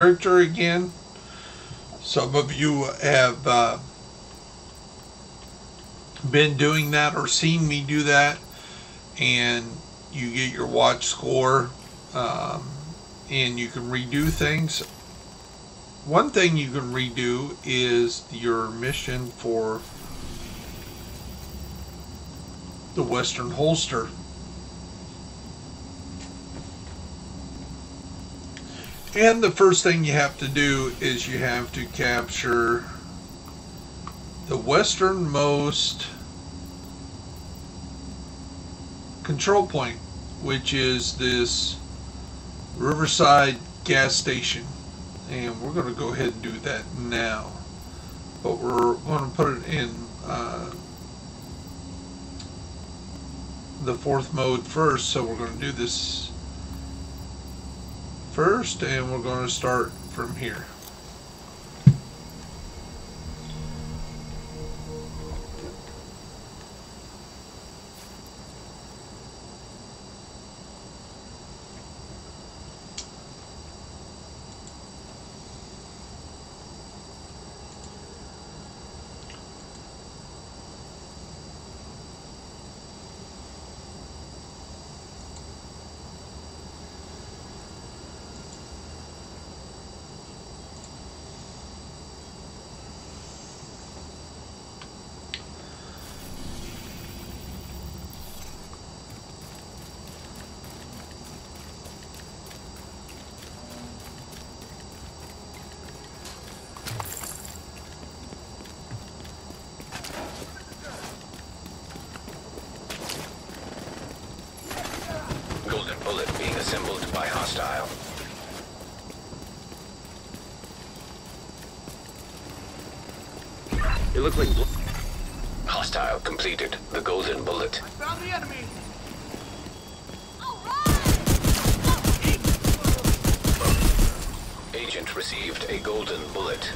character again. Some of you have uh, been doing that or seen me do that, and you get your watch score, um, and you can redo things. One thing you can redo is your mission for the Western Holster. And the first thing you have to do is you have to capture the westernmost control point, which is this Riverside gas station. And we're going to go ahead and do that now. But we're going to put it in uh, the fourth mode first, so we're going to do this first and we're going to start from here. completed. The golden bullet. I found the enemy! Agent received a golden bullet.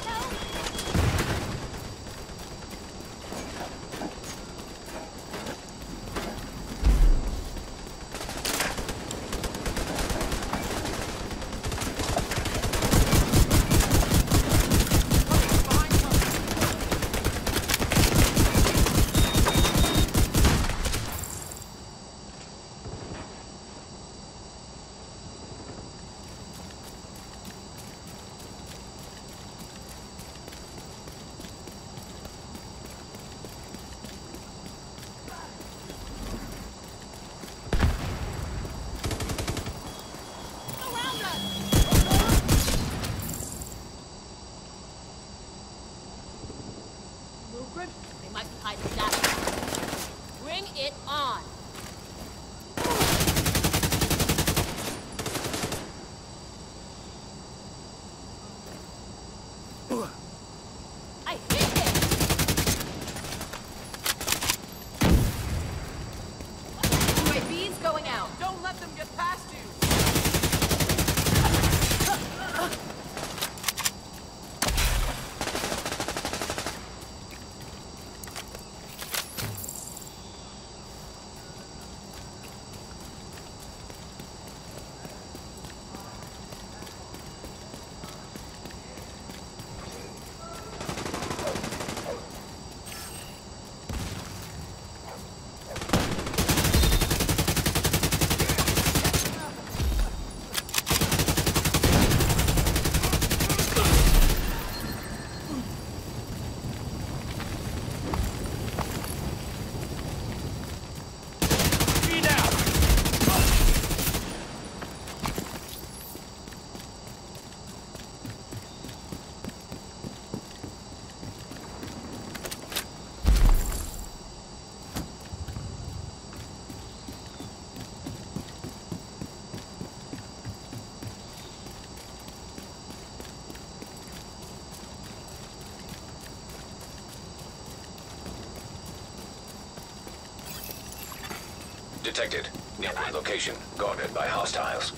Detected. Nearby location. Guarded by hostiles.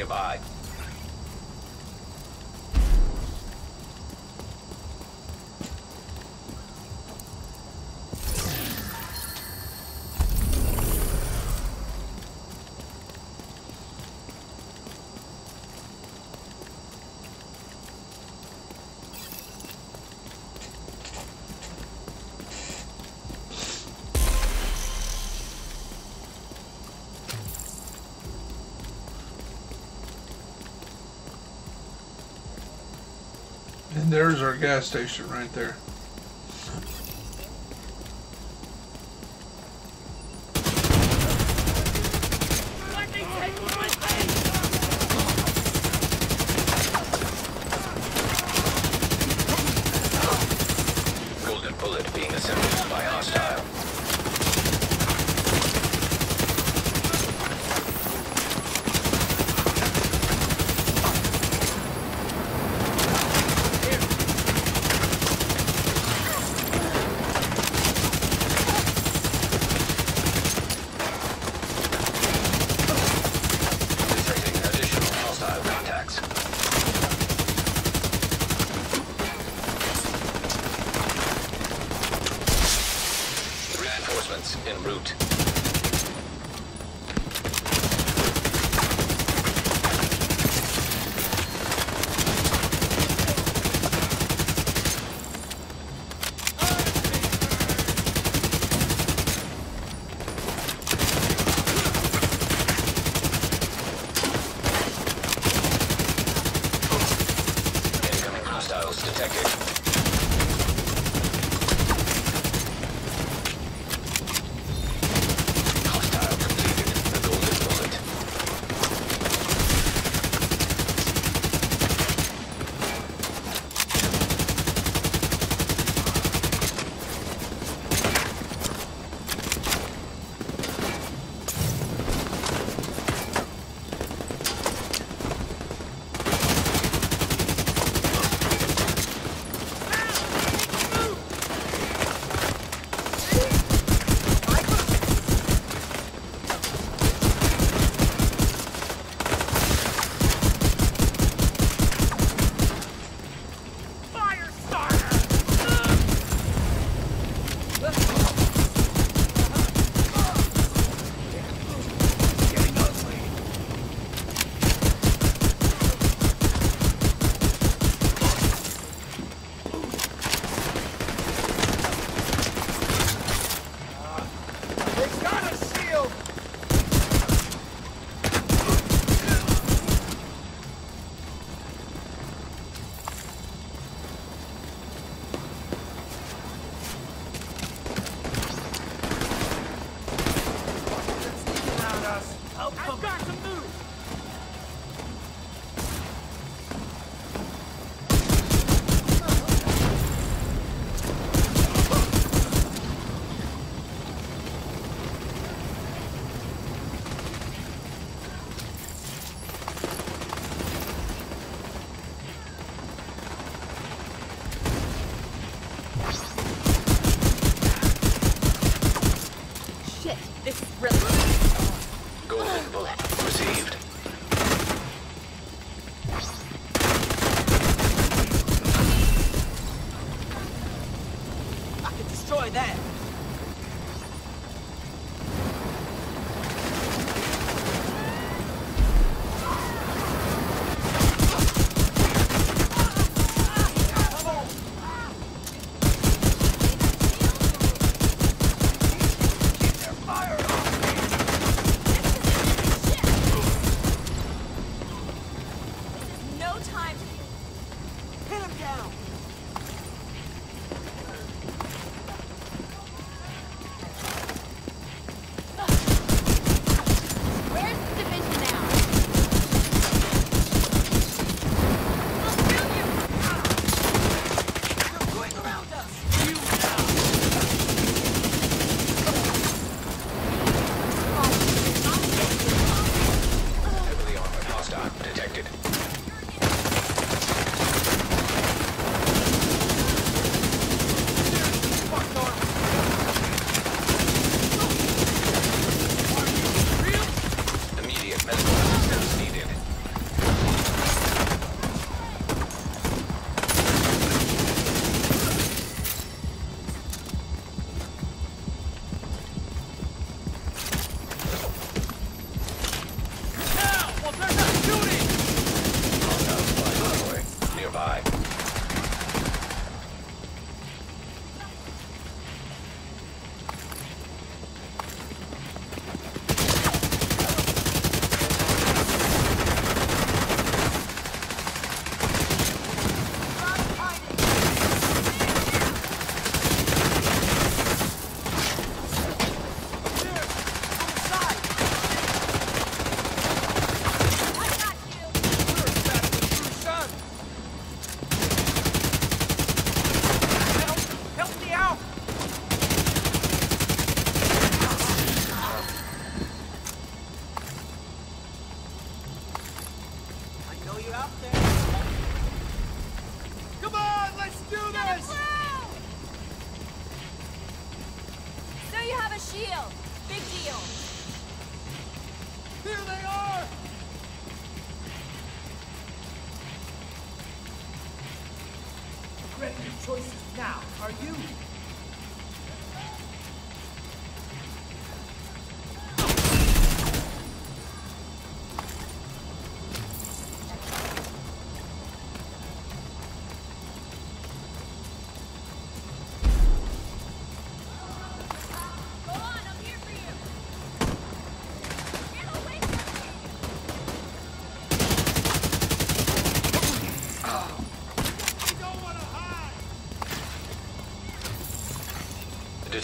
Nearby. And there's our gas station right there.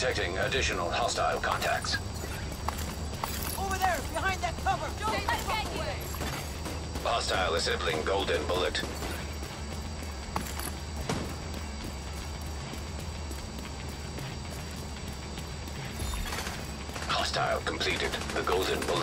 Detecting additional hostile contacts. Over there, behind that cover! Don't let get you! Hostile assembling Golden Bullet. Hostile completed. The Golden Bullet.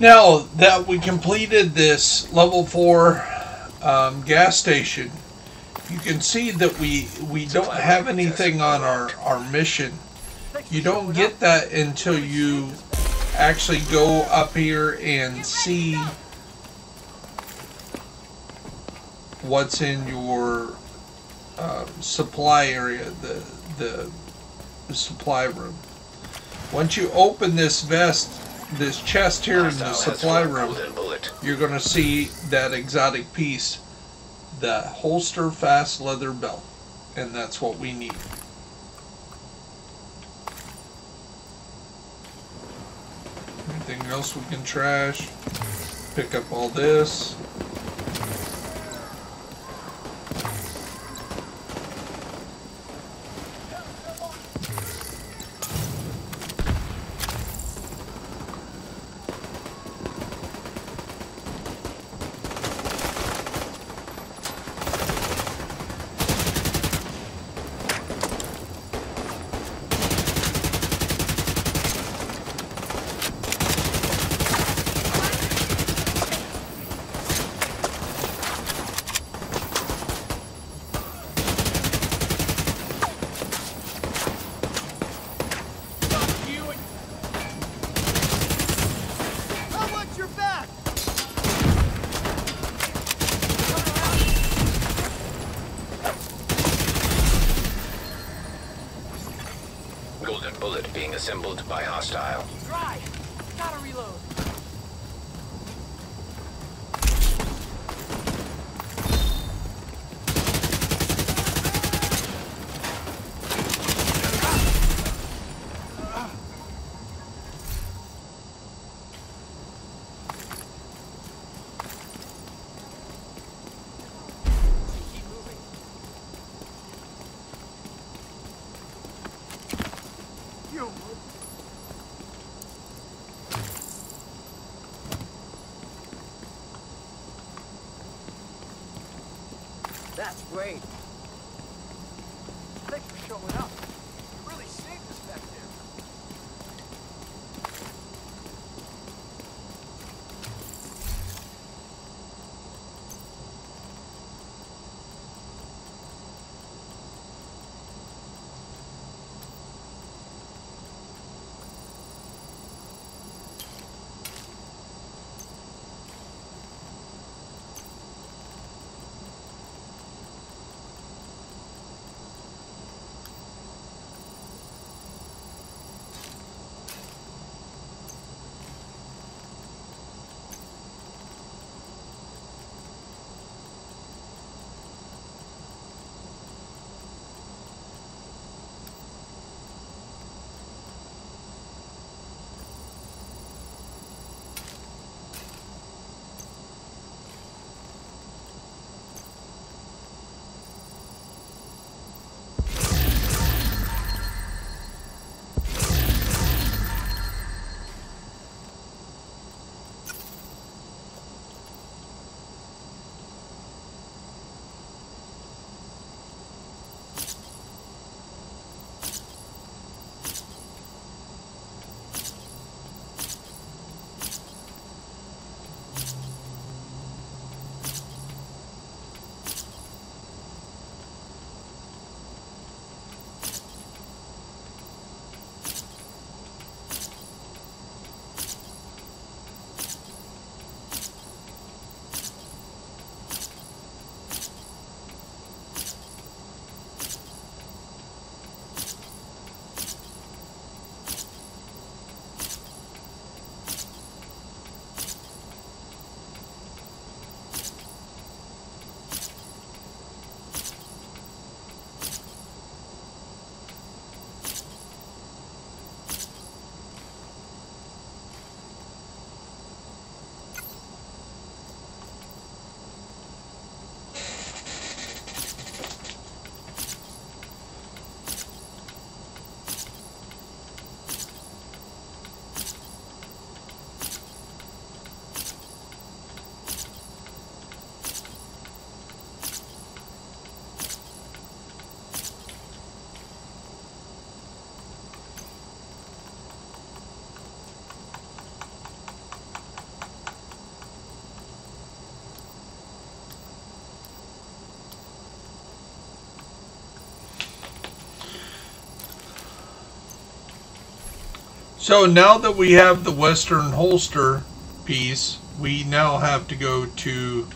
Now that we completed this level four um, gas station, you can see that we we don't have anything on our our mission. You don't get that until you actually go up here and see what's in your um, supply area, the the the supply room. Once you open this vest, this chest here in the supply room, you're going to see that exotic piece, the holster fast leather belt, and that's what we need. Anything else we can trash? Pick up all this. So now that we have the Western holster piece, we now have to go to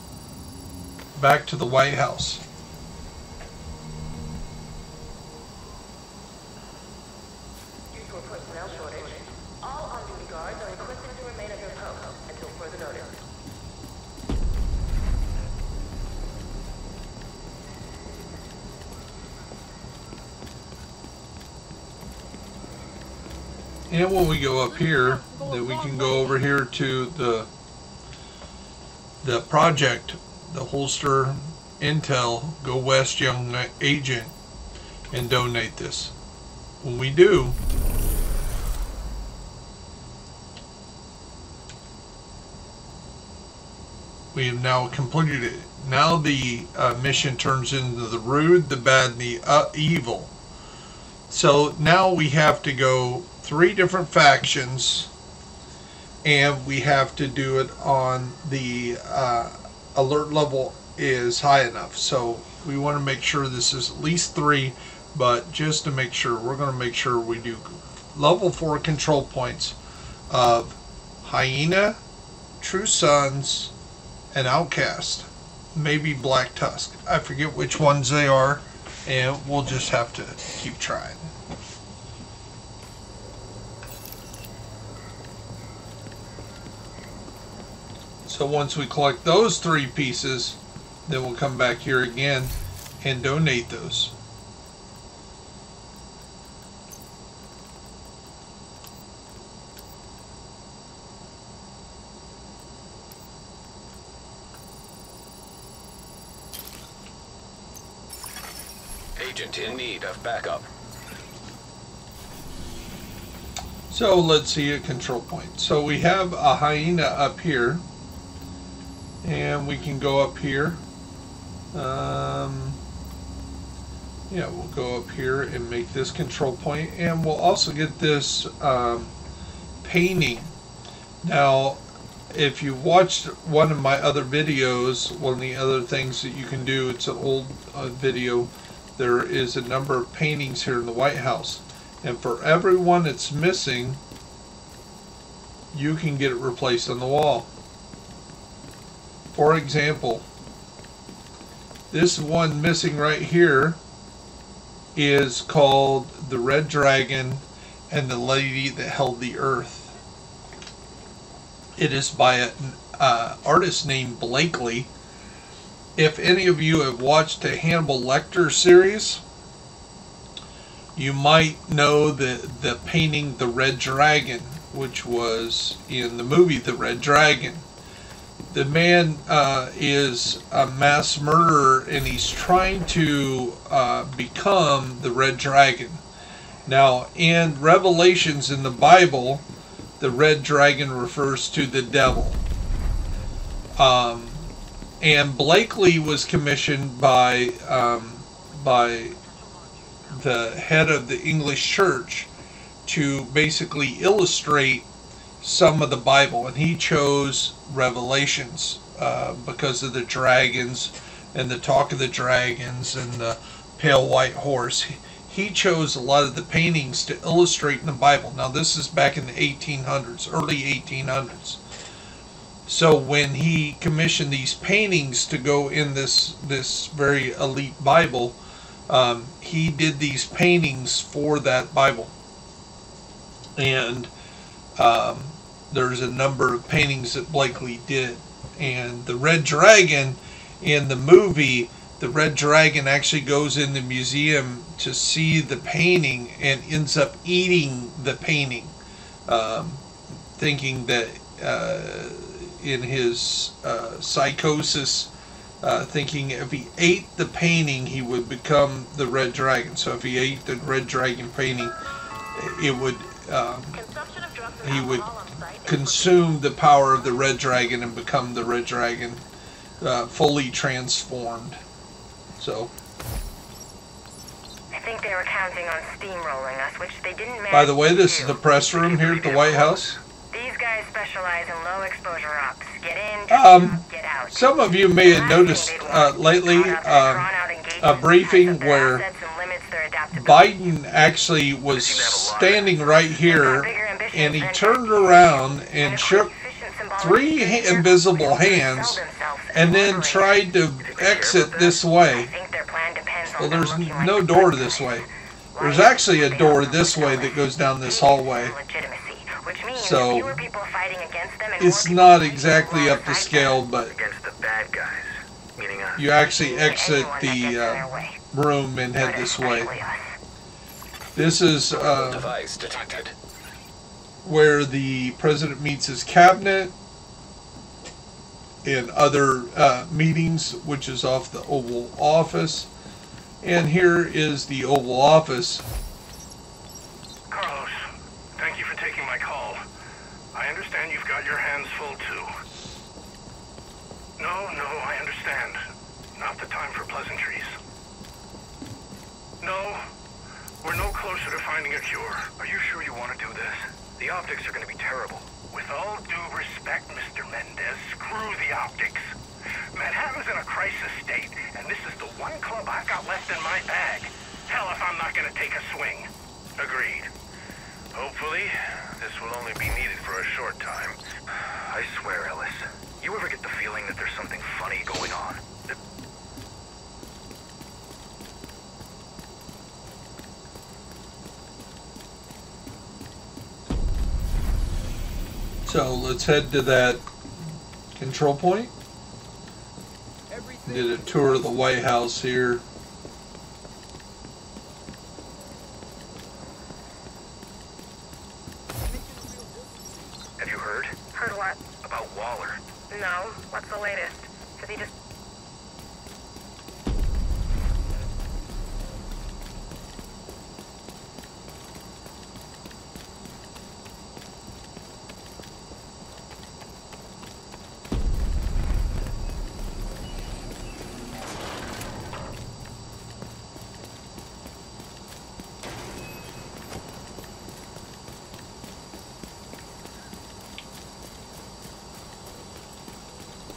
back to the White House. Due to a personnel shortage, all on-duty guards are requested to remain at their posts until further notice. And when we go up here, that we can go over here to the the project, the holster Intel Go West Young Agent, and donate this. When we do, we have now completed it. Now the uh, mission turns into the rude, the bad, and the uh, evil. So now we have to go three different factions, and we have to do it on the uh, alert level is high enough. So we want to make sure this is at least three, but just to make sure, we're going to make sure we do level four control points of Hyena, True Sons, and Outcast. Maybe Black Tusk. I forget which ones they are, and we'll just have to keep trying. So once we collect those three pieces, then we'll come back here again and donate those. Agent in need of backup. So let's see a control point. So we have a hyena up here. And we can go up here. Um, yeah, we'll go up here and make this control. And we'll also get this um, painting. Now, if you watched one of my other videos, one of the other things that you can do, it's an old uh, video, there is a number of paintings here in the White House. And for every one that's missing, you can get it replaced on the wall. For example, this one missing right here is called The Red Dragon and the Lady That Held the Earth. It is by an uh, artist named Blakely. If any of you have watched the Hannibal Lecter series, you might know the, the painting The Red Dragon, which was in the movie The Red Dragon. The man uh, is a mass murderer and he's trying to uh, become the Red Dragon. Now, in Revelations in the Bible, the Red Dragon refers to the devil. Um, and Blakely was commissioned by um, by the head of the English Church to basically illustrate some of the Bible, and he chose Revelations uh, because of the dragons and the talk of the dragons and the pale white horse. He chose a lot of the paintings to illustrate in the Bible. Now, this is back in the 1800s, early 1800s. So when he commissioned these paintings to go in this this very elite Bible, um, he did these paintings for that Bible. And um, there's a number of paintings that Blakely did. And the Red Dragon in the movie, the Red Dragon actually goes in the museum to see the painting and ends up eating the painting, um, thinking that uh, in his uh, psychosis, uh, thinking if he ate the painting, he would become the Red Dragon. So if he ate the Red Dragon painting, it would um, Consumption of drugs and he would alcohol on site is consume the power of the Red Dragon and become the Red Dragon, uh, fully transformed. So, I think they were counting on steamrolling us, which they didn't manage by the way, this is the press room here at the White House. These guys specialize in low exposure ops. Get in, Um, get out. Some of you may have noticed uh, lately um, a briefing where Biden actually was standing right here and he turned around and shook three invisible hands and then tried to exit this way. Well, there's no door this way. There's actually a door this way that goes down this hallway. So, It's not exactly up to scale, but Against the bad guys. You actually exit the uh, room and head this way. This is uh, Device detected. where the president meets his cabinet and other uh, meetings, which is off the Oval Office. And here is the Oval Office. Carlos, thank you for taking my call. I understand you've got your hands full too. No, no, I understand. Not the time for pleasantries. No, we're no closer to finding a cure. Are you sure you want to do this? The optics are going to be terrible. With all due respect, Mr. Mendez, screw the optics. Manhattan's in a crisis state, and this is the one club I've got left in my bag. Hell if I'm not going to take a swing. Agreed. Hopefully, this will only be needed for a short time. I swear, Ellis, you ever get the feeling that there's something funny going on? So let's head to that control point. Did a tour of the White House here. Have you heard Heard a lot. about Waller? No. What's the latest? Has he just...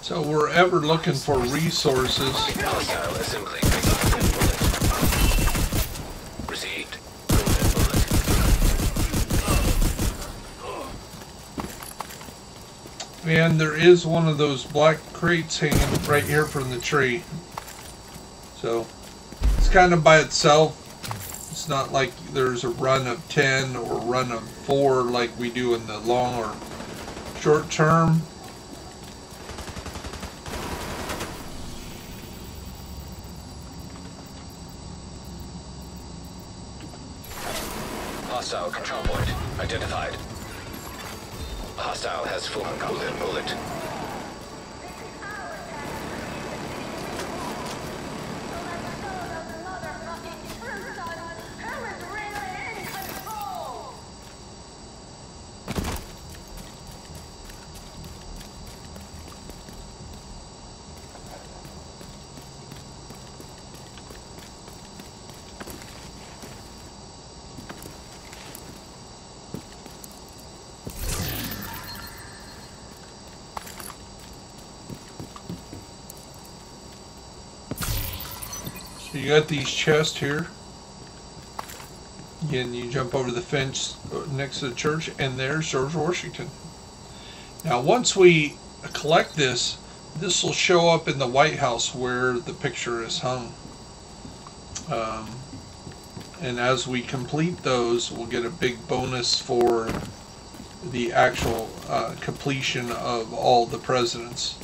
So we're ever looking for resources. And there is one of those black crates hanging right here from the tree. So it's kind of by itself. It's not like there's a run of 10 or run of 4 like we do in the long or short term. Hostile control point identified. Hostile has full bullet bullet. You got these chests here. Again, you jump over the fence uh, next to the church, and there's George Washington. Now, once we collect this, this will show up in the White House where the picture is hung. Um, and as we complete those, we'll get a big bonus for the actual uh, completion of all the presidents.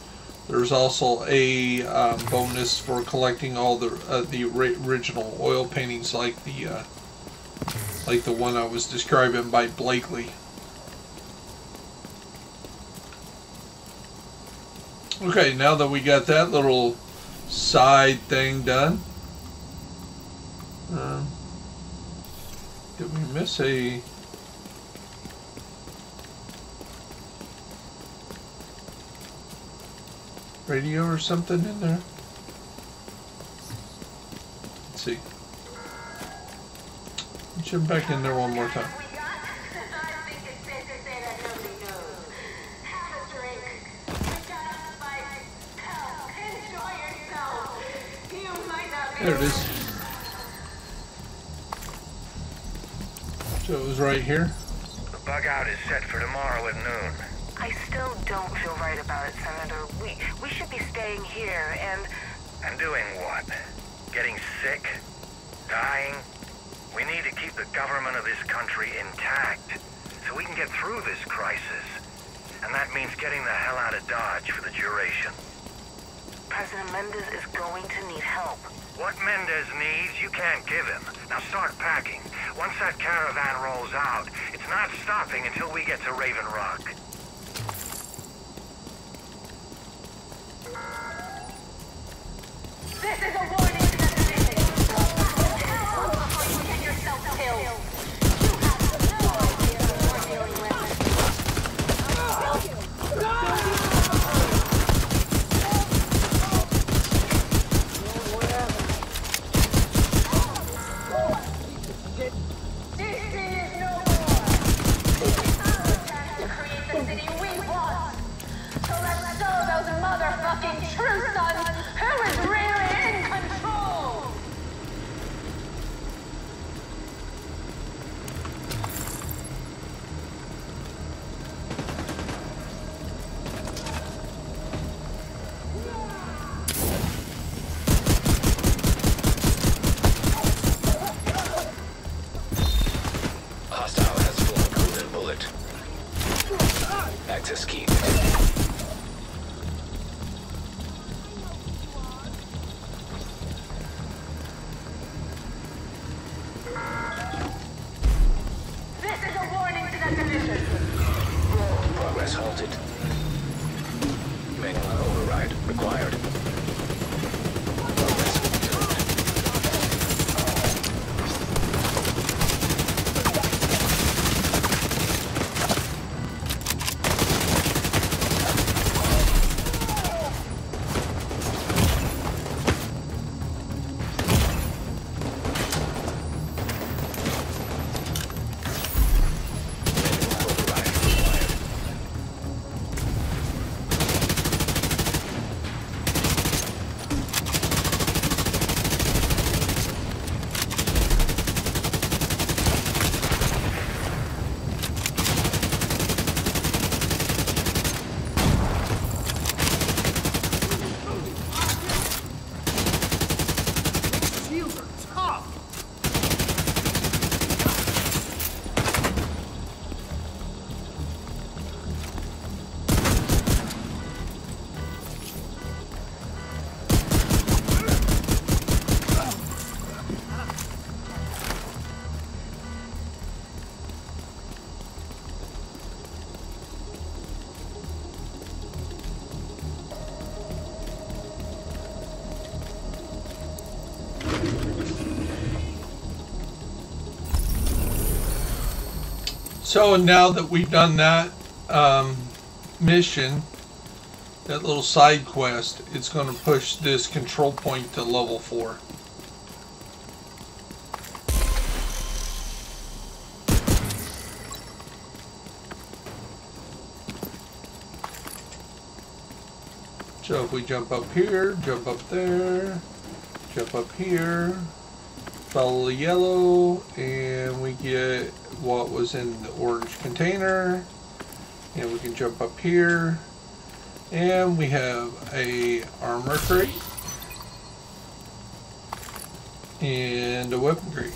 There's also a um, bonus for collecting all the uh, the original oil paintings, like the uh, like the one I was describing by Blakely. Okay, now that we got that little side thing done, um, did we miss a? Radio or something in there? Let's see. Jump back in there one more time. There it is. So it was right here. The bug out is set for tomorrow at noon. I still don't feel right about it, Senator. We we should be staying here and And doing what? Getting sick? Dying? We need to keep the government of this country intact so we can get through this crisis. And that means getting the hell out of Dodge for the duration. President Mendez is going to need help. What Mendez needs, you can't give him. Now start packing. Once that caravan rolls out, it's not stopping until we get to Raven Rock. This is a warning So now that we've done that um, mission, that little side quest, it's going to push this control point to level four. So if we jump up here, jump up there, jump up here, follow the yellow, and we get what was in the container. And we can jump up here, and we have a armor crate and a weapon crate.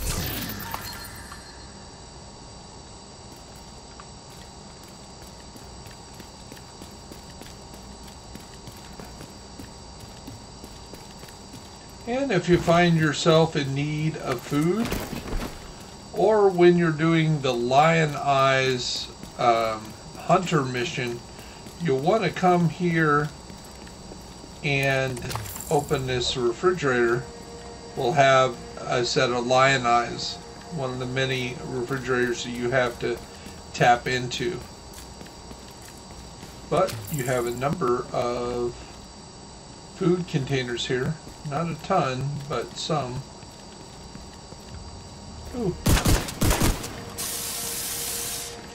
And if you find yourself in need of food, or when you're doing the Lion Eyes um, Hunter mission, you'll want to come here and open this refrigerator. We'll have a set of Lion Eyes, one of the many refrigerators that you have to tap into. But you have a number of food containers here. Not a ton, but some. Ooh.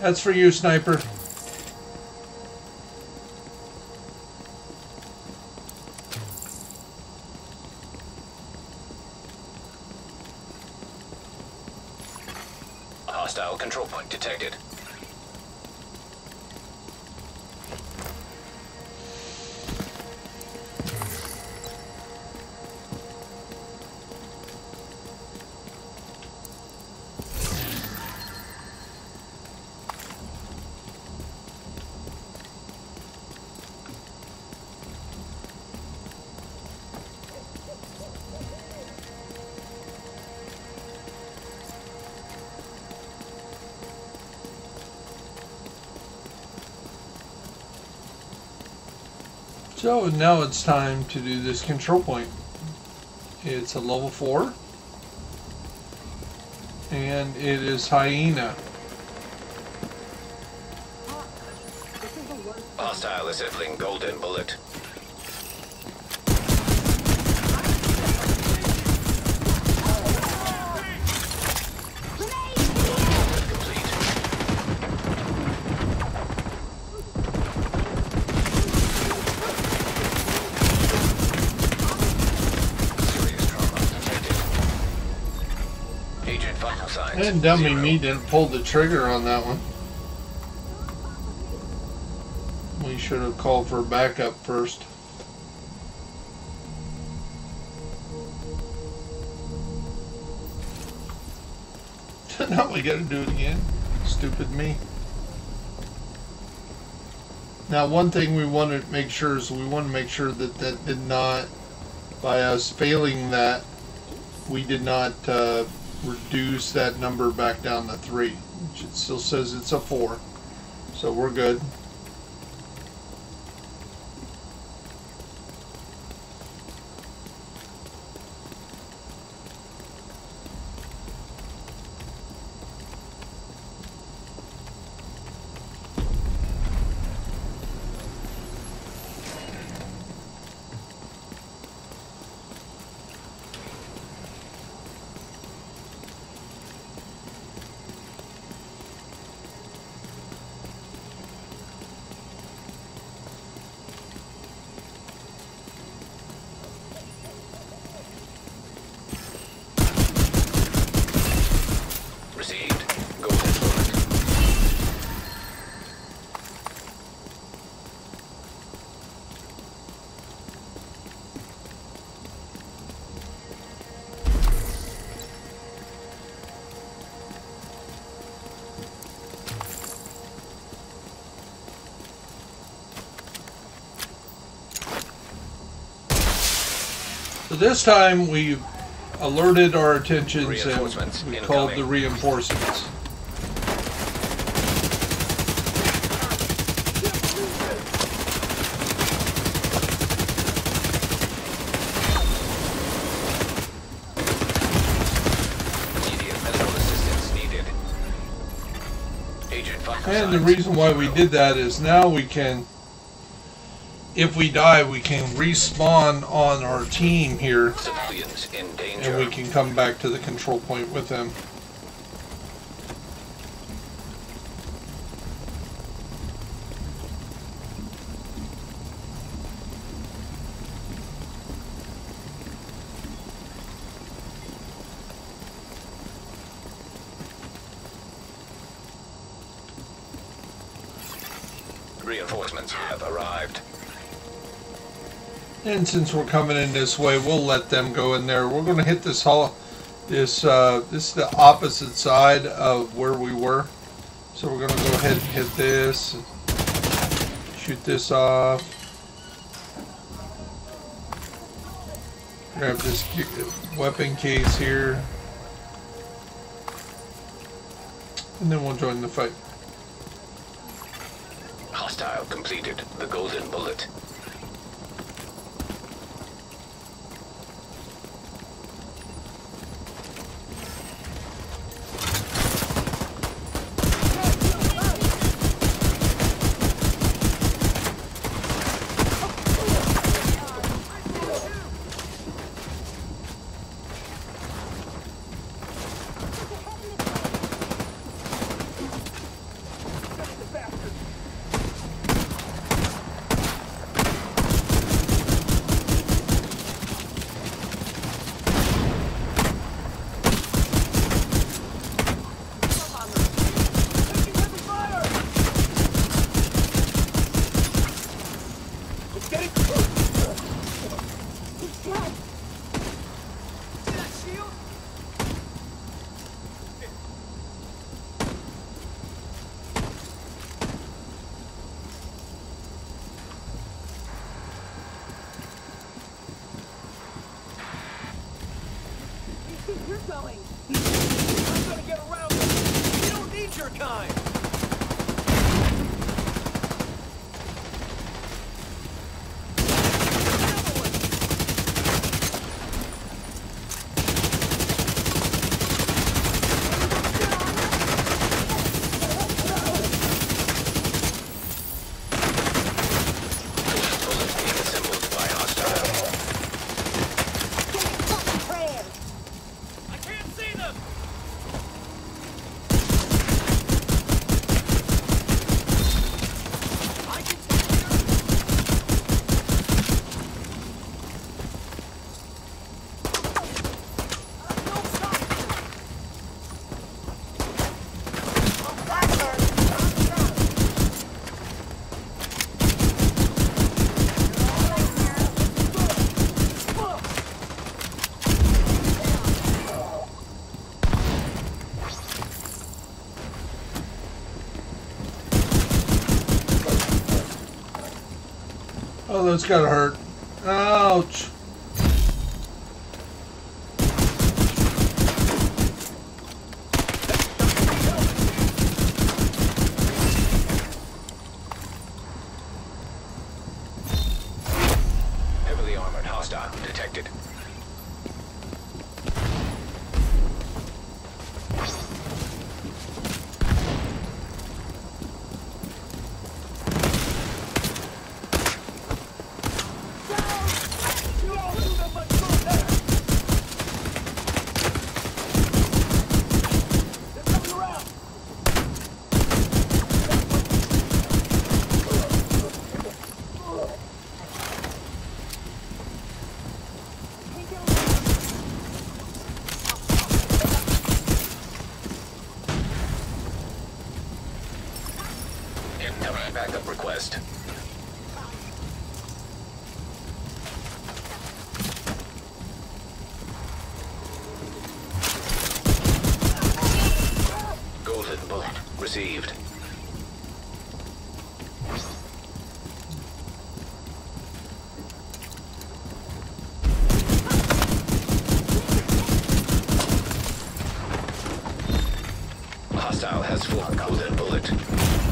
That's for you, sniper. So now it's time to do this control point. It's a level 4. And it is Hyena. Hostile is golden bullet. And dummy zero. me didn't pull the trigger on that one. We should have called for backup first. now we gotta do it again. Stupid me. Now, one thing we want to make sure is we want to make sure that that did not, by us failing that, we did not uh, reduce that number back down to three. Which it still says it's a four. So we're good. This time we alerted our attentions and we called the reinforcements. Immediate medical assistance needed. Agent vital And the reason why we did that is now we can, if we die, we can respawn on our team here Civilians in danger. and we can come back to the control point with them. Reinforcements have arrived. And since we're coming in this way, we'll let them go in there. We're going to hit this hall. This uh, this is the opposite side of where we were. So we're going to go ahead and hit this. Shoot this off. Grab this weapon case here. And then we'll join the fight. Hostile completed the golden bullet. It's gotta hurt. Ouch. Heavily armored hostile detected. Incoming backup request. Golden bullet received. Has golden bullet.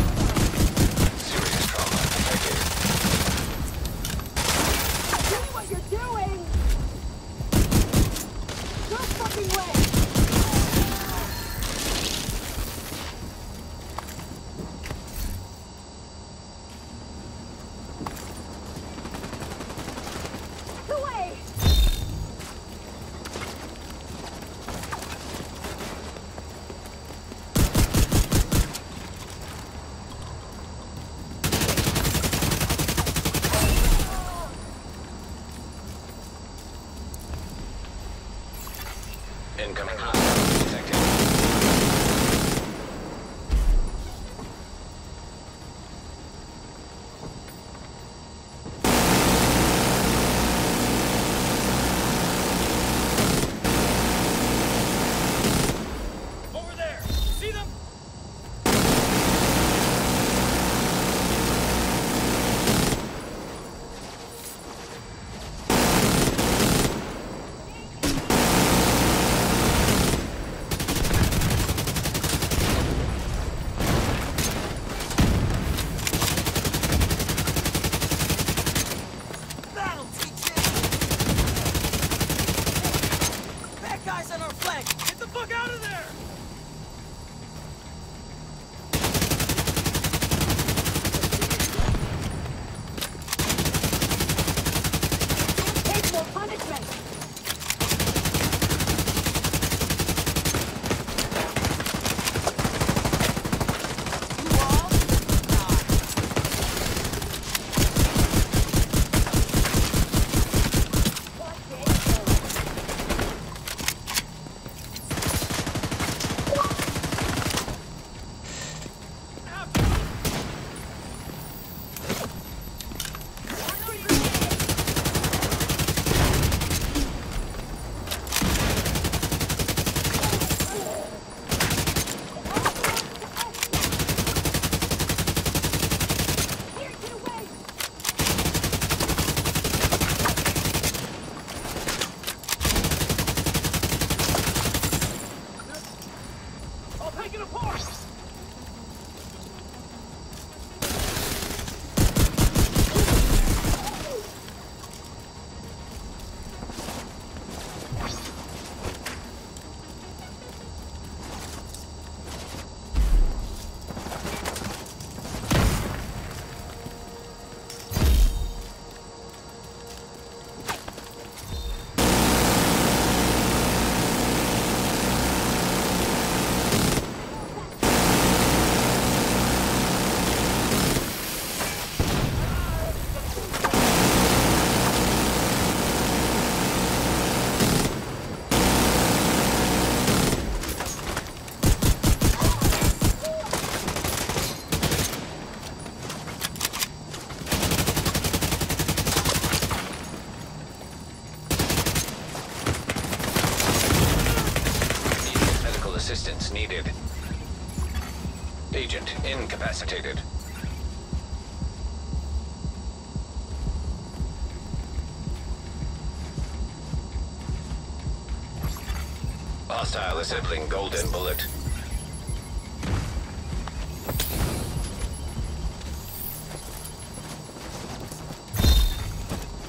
Assembling golden bullet.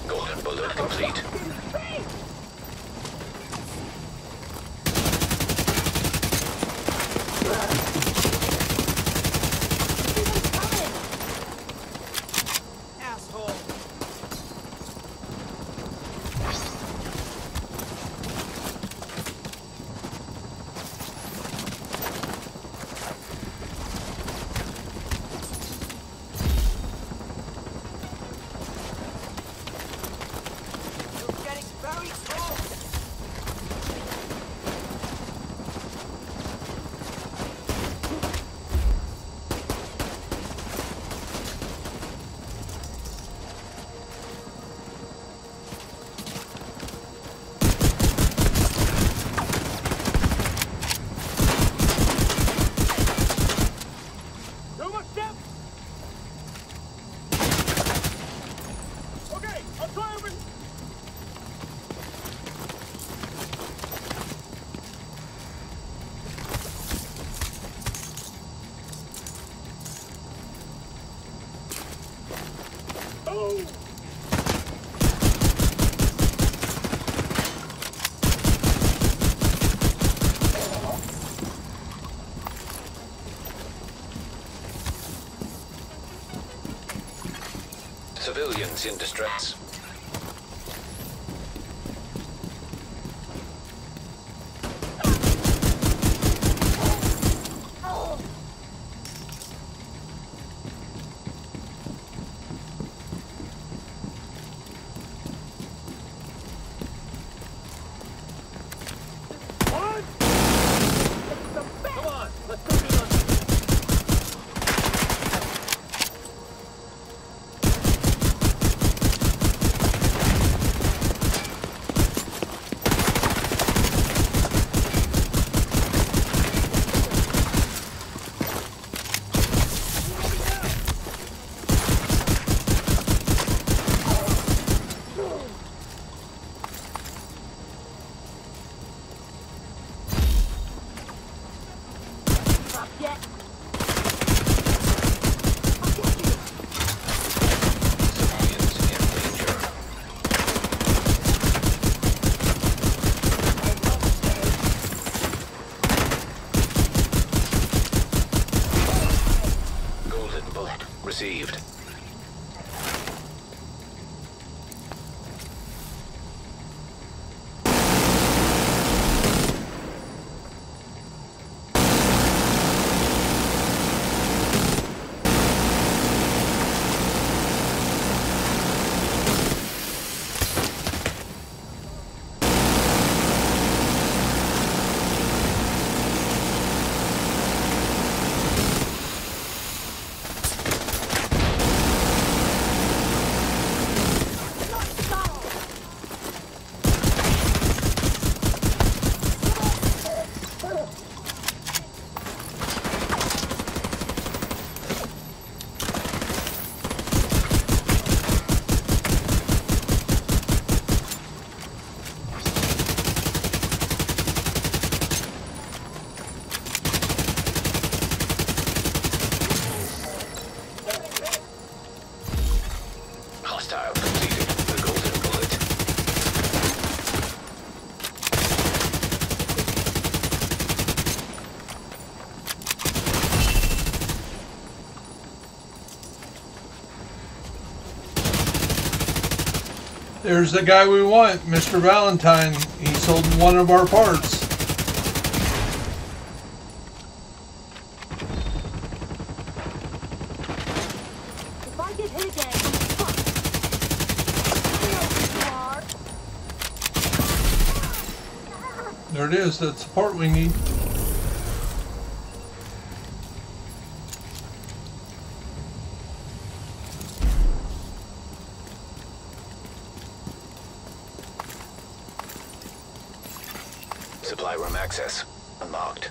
Golden bullet complete. Asshole. You're getting very close. Too much depth. Okay, I'll try every. Oh! Civilians in distress. There's the guy we want, Mr. Valentine. He sold one of our parts. If I get hit again, I'm fucked. There it is. That's the part we need. Supply room access unlocked.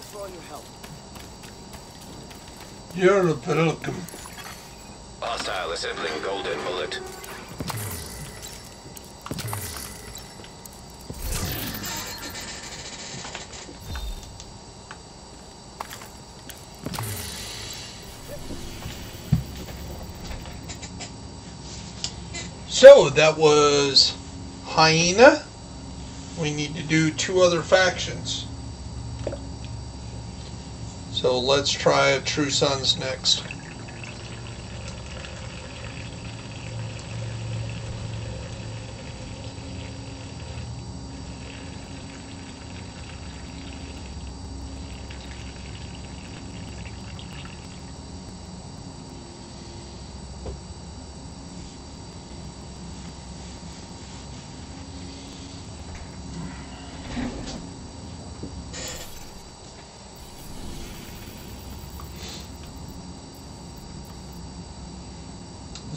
for all your help. You're welcome. Hostile assembling golden bullet. So that was Hyena. We need to do two other factions. So let's try True Sons next.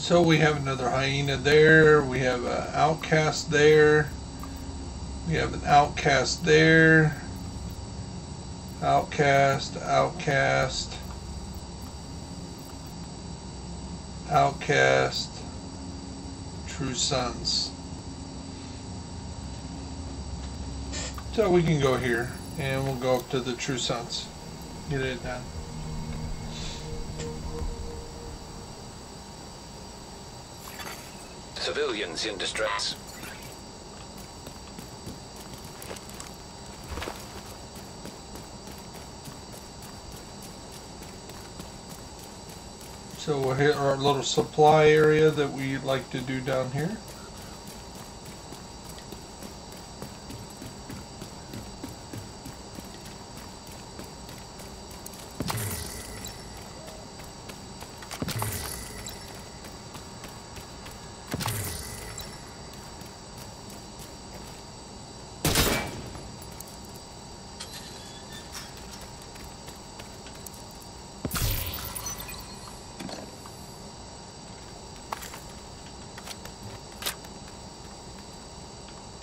So we have another hyena there. We have an outcast there. We have an outcast there. Outcast, outcast, outcast, true sons. So we can go here and we'll go up to the true sons. Get it done. Civilians in distress. So we'll hit our little supply area that we like to do down here.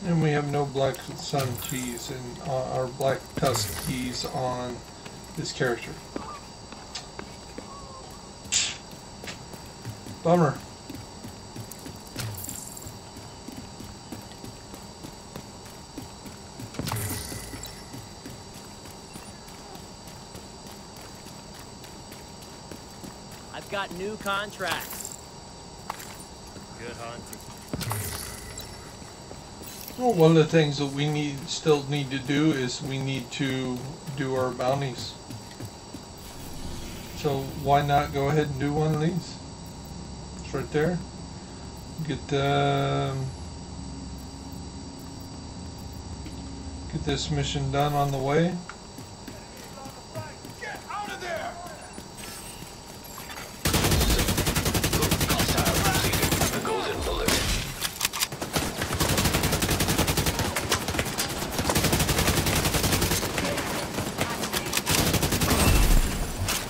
And we have no black sun keys and uh, our black tusk keys on this character. Bummer. I've got new contracts. Good hunting. Well, one of the things that we need still need to do is we need to do our bounties. So why not go ahead and do one of these? It's right there. Get um, get this mission done on the way. Get out of there! Hostile completed the golden bullet.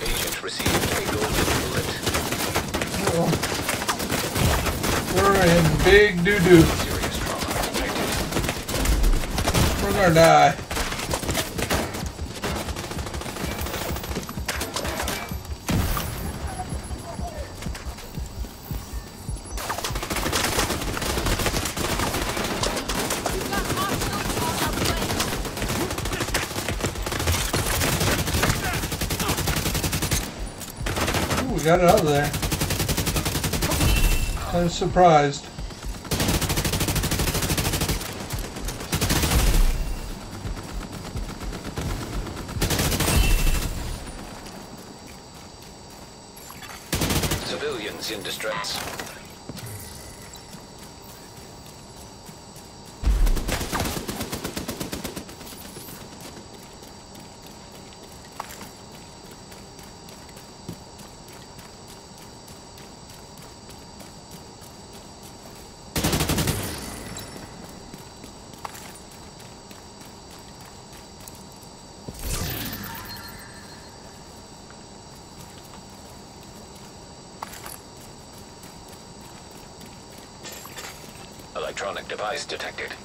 Agent received a golden bullet. Oh. We're in big doo doo. Serious trauma detected. We're gonna die. Ooh, we got it out of there. I'm surprised. Civilians in distress. Electronic device detected.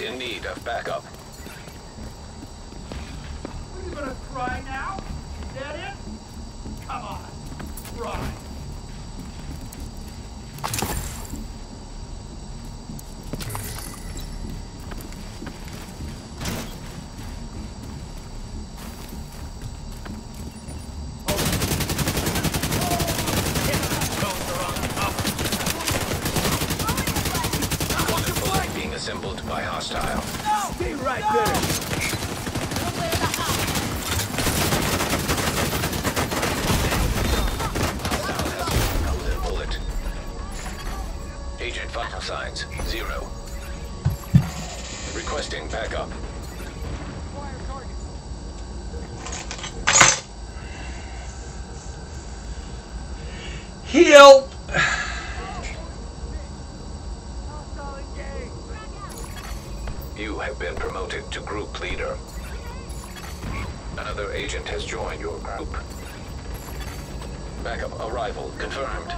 in need of backup. group leader. Another agent has joined your group. Backup arrival confirmed.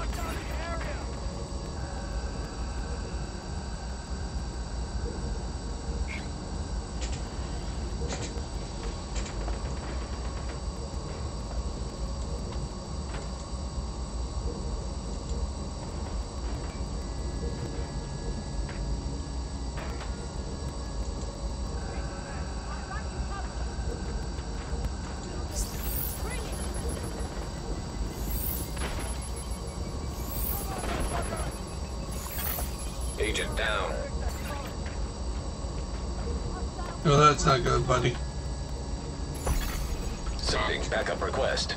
Agent down. No, that's not good, buddy. Sending backup request.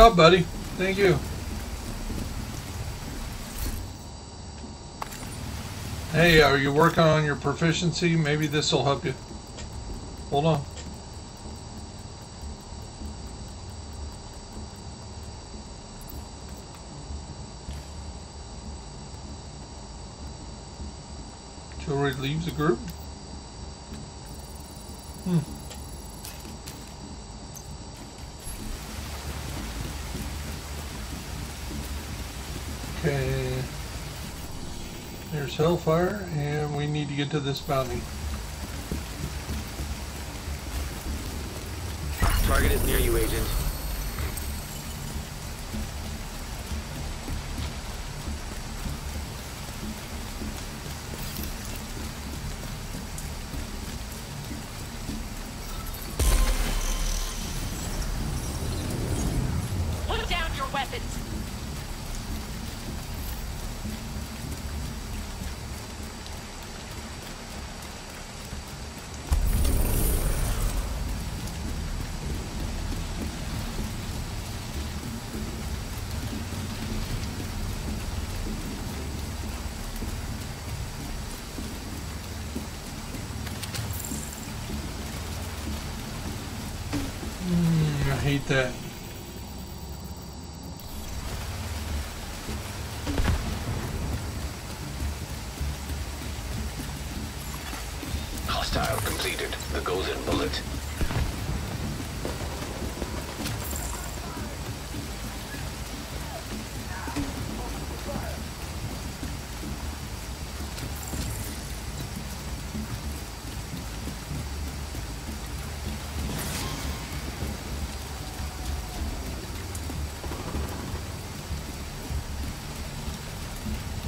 job, buddy. Thank you. Hey, are you working on your proficiency? Maybe this will help you. Hold on. Jewelry leaves the group. We need to this bounty. Target is near you, Agent. Put down your weapons! Mm, I hate that. Hostile completed. The golden bullet.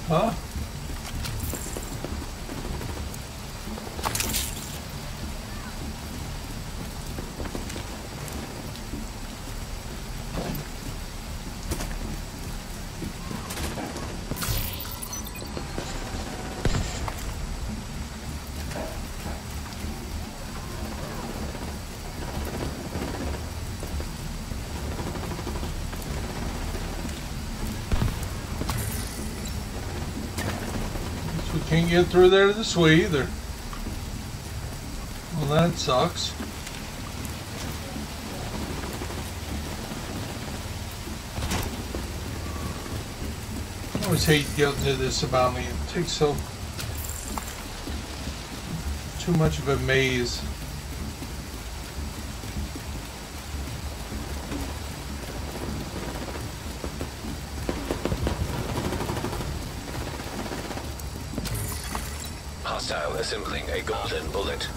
Huh? Guess we can't get through there this way either. Well, that sucks. I always hate getting to this about me. It takes so too much of a maze. Hostile assembling a golden bullet.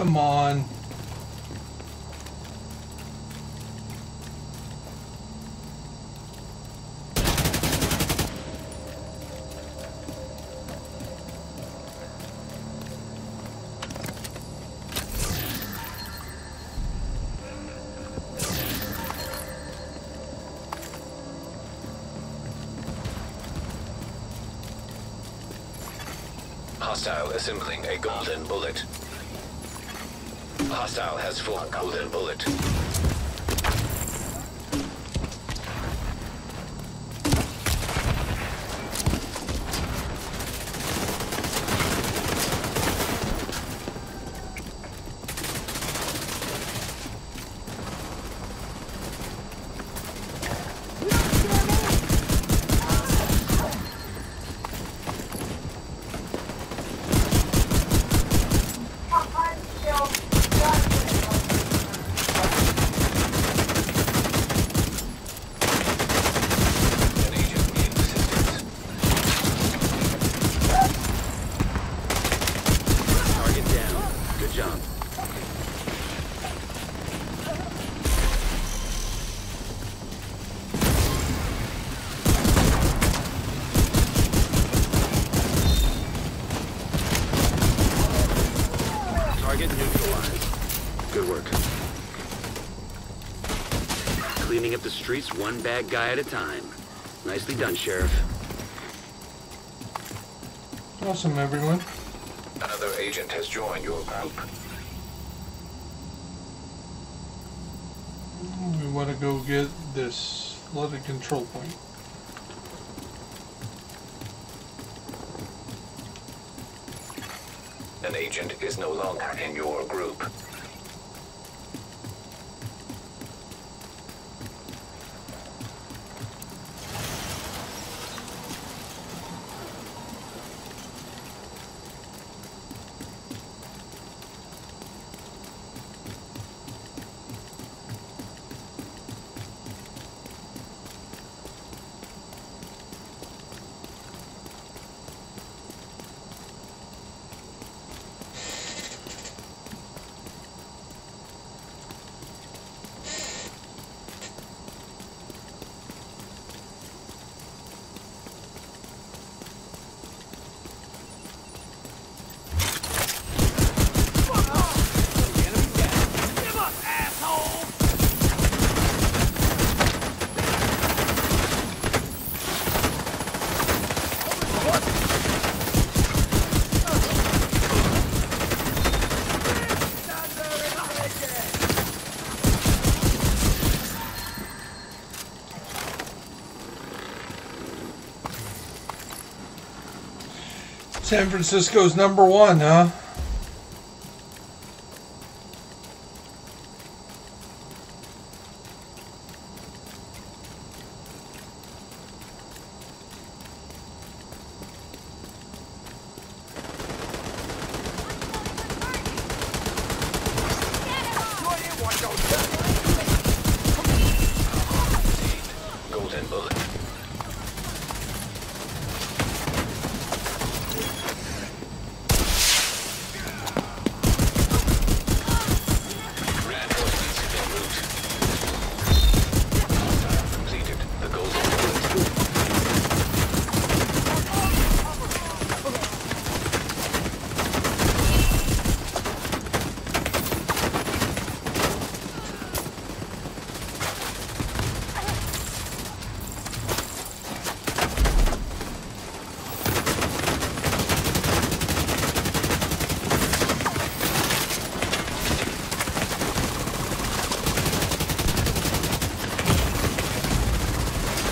Come on. Hostile assembling a golden bullet. Hostile has full golden bullet. One bad guy at a time. Nicely done, Sheriff. Awesome, everyone. Another agent has joined your group. We want to go get this flooded control point. An agent is no longer in your group. Give up, asshole! San Francisco's number one, huh? Golden bullet. Reinforcements en route. Completed. The golden bullet.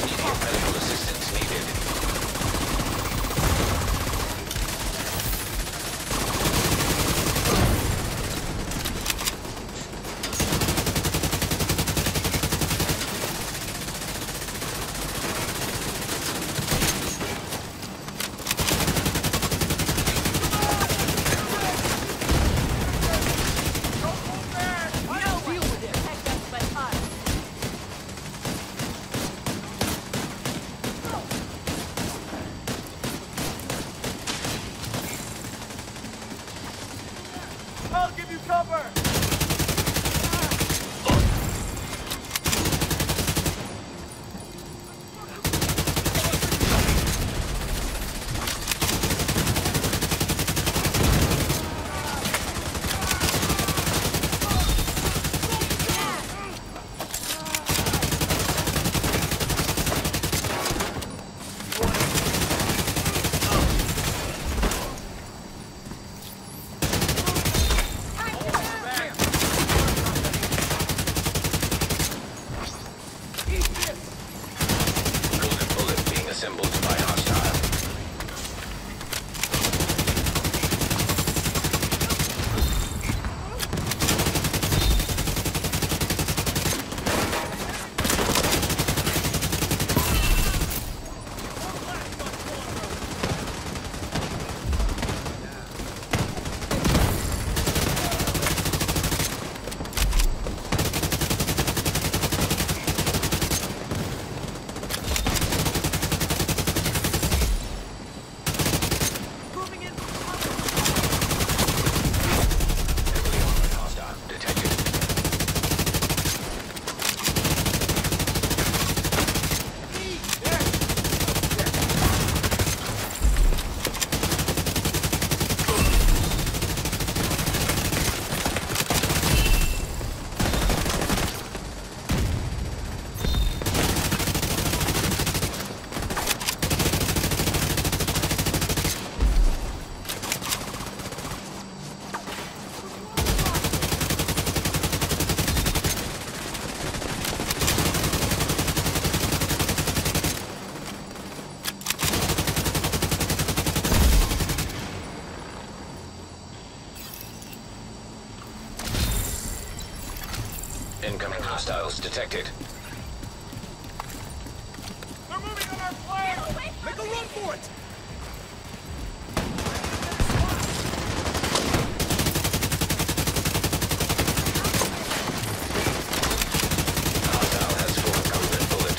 Immediate medical assistance needed. I'll give you cover! Detected. They're moving on our flag! Make a run for it! Hostile has full combat bullet.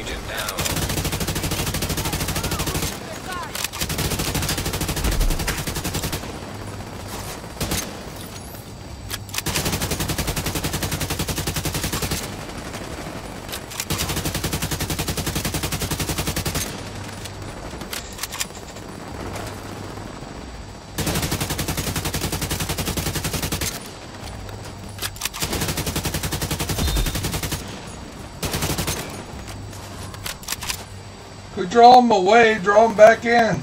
Agent down. Quit draw them away, draw them back in.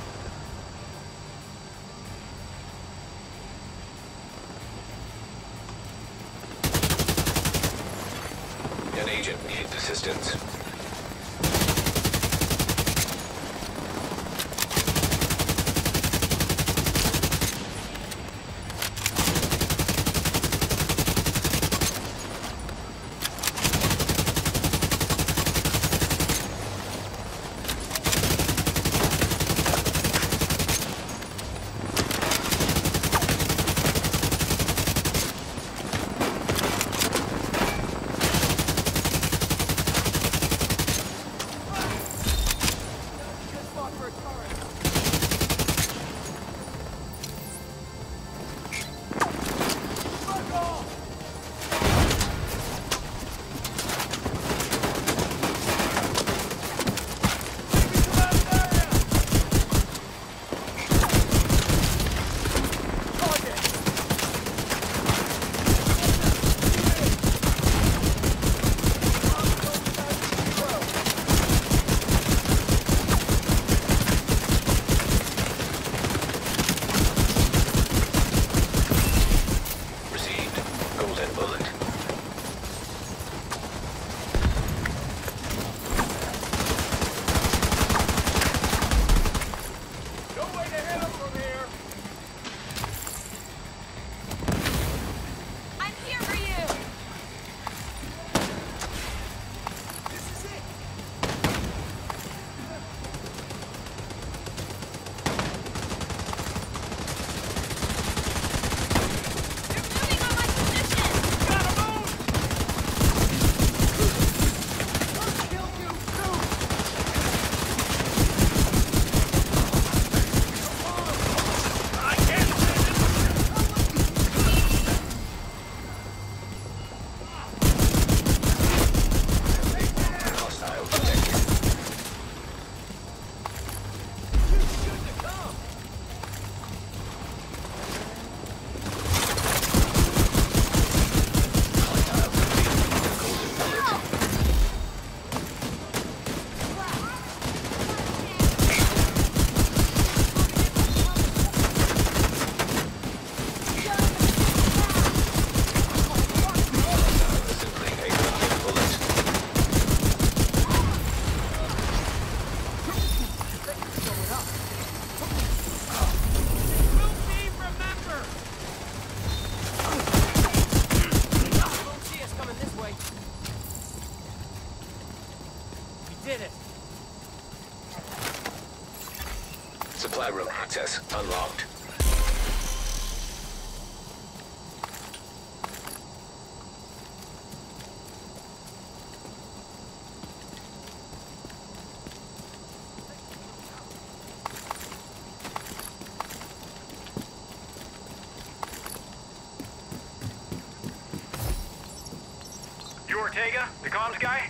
The comms guy?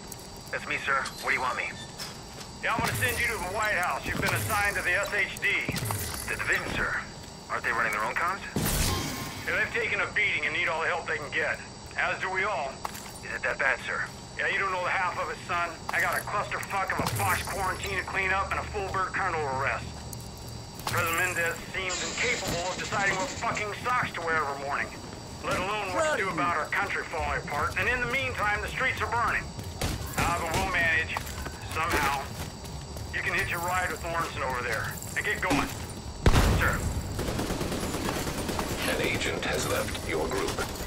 That's me, sir. What do you want me? Yeah, I'm gonna send you to the White House. You've been assigned to the SHD. The division, sir. Aren't they running their own comms? Yeah, they've taken a beating and need all the help they can get. As do we all. Is it that bad, sir? Yeah, you don't know the half of it, son. I got a clusterfuck of a box quarantine to clean up and a full bird colonel arrest. President Mendez seems incapable of deciding what fucking socks to wear every morning, let alone what to do about our country falling apart. And in the meantime, the streets are burning. Ah, but we'll manage. Somehow. You can hit your ride with Morrison over there. And get going. Sir. An agent has left your group.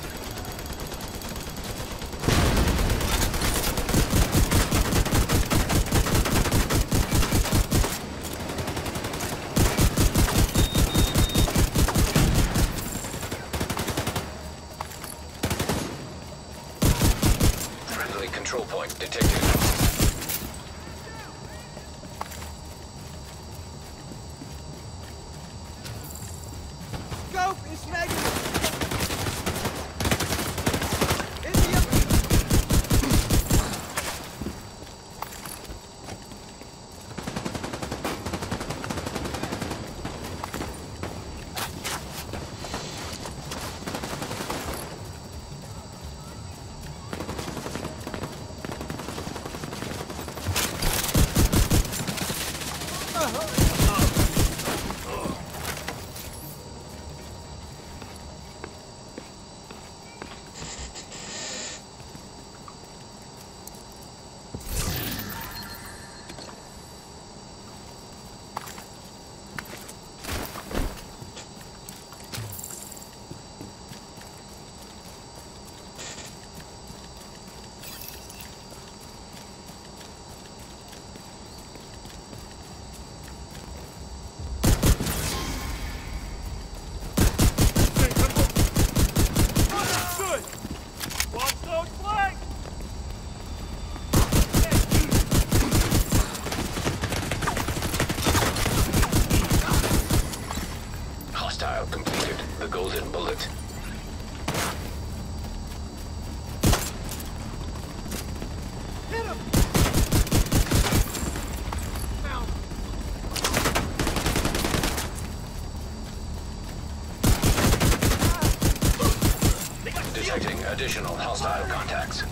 Additional hostile contacts.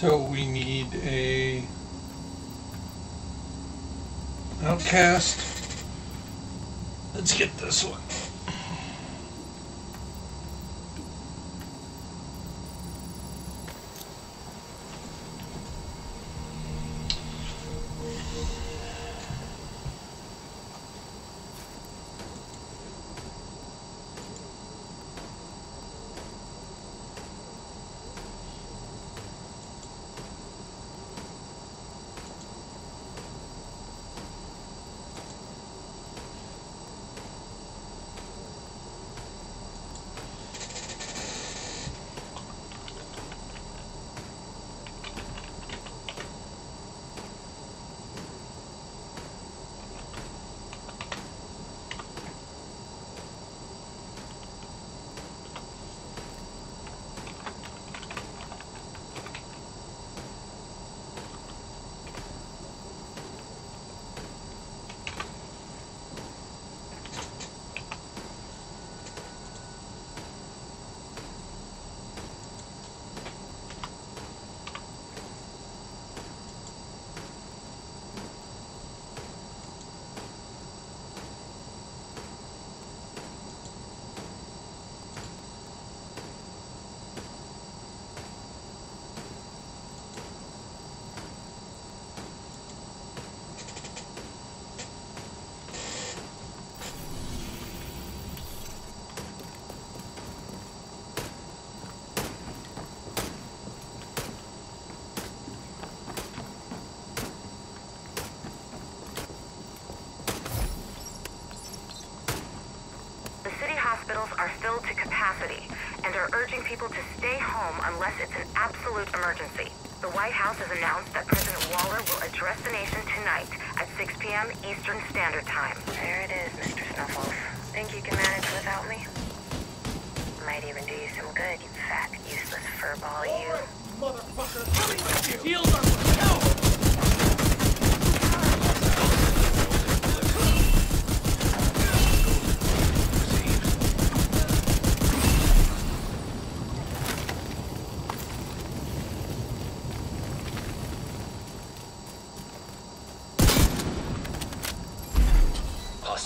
So we need a outcast. Let's get this one. Capacity and are urging people to stay home unless it's an absolute emergency. The White House has announced that President Waller will address the nation tonight at 6 p.m. Eastern Standard Time. There it is, Mr. Snuffles. Think you can manage without me? Might even do you some good, you fat, useless furball, you. Motherfucker, tell me what your heels are for hell!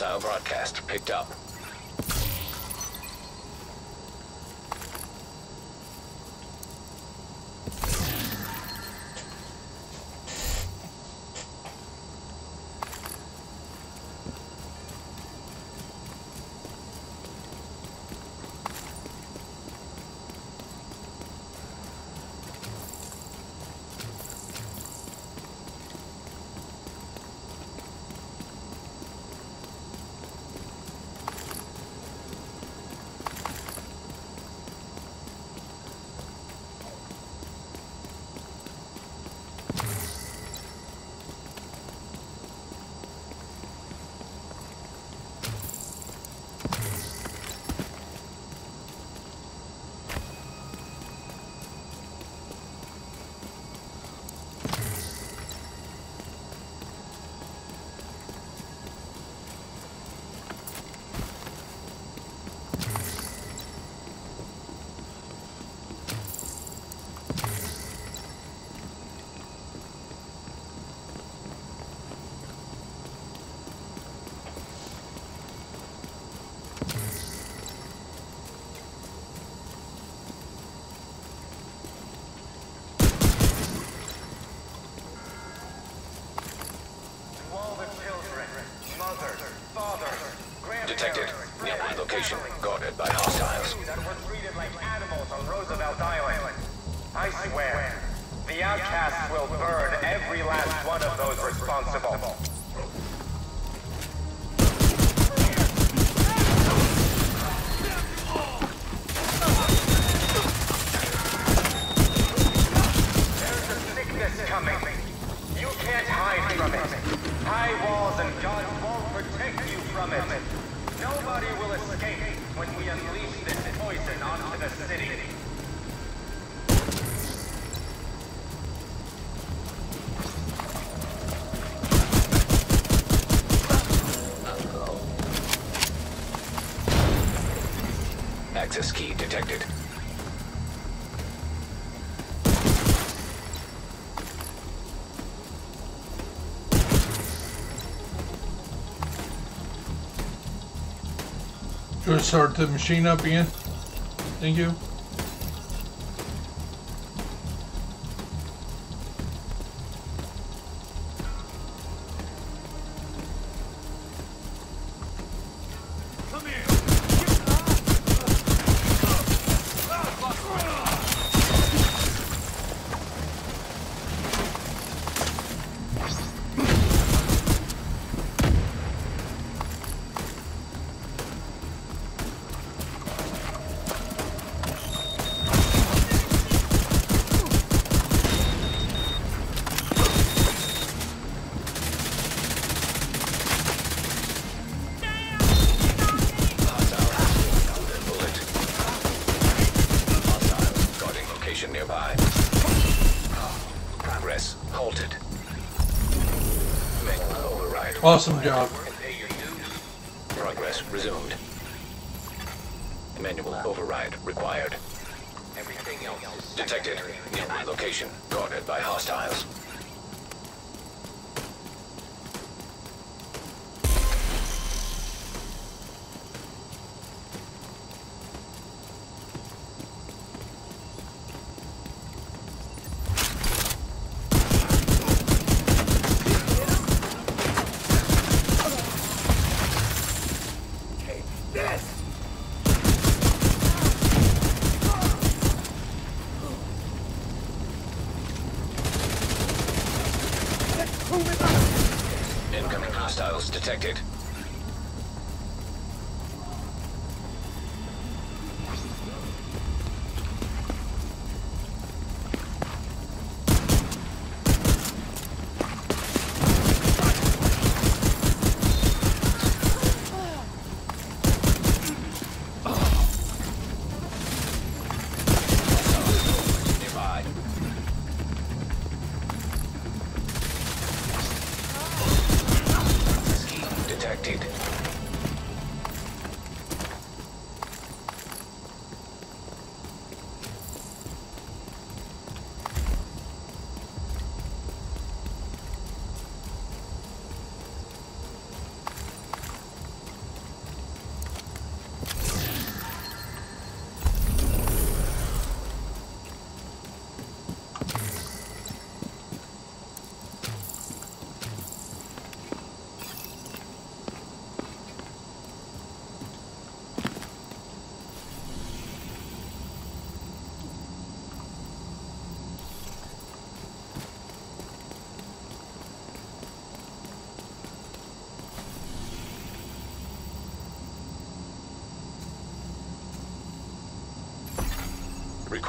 Hostile broadcast picked up. Start the machine up again. Thank you. Awesome job.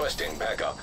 Requesting backup.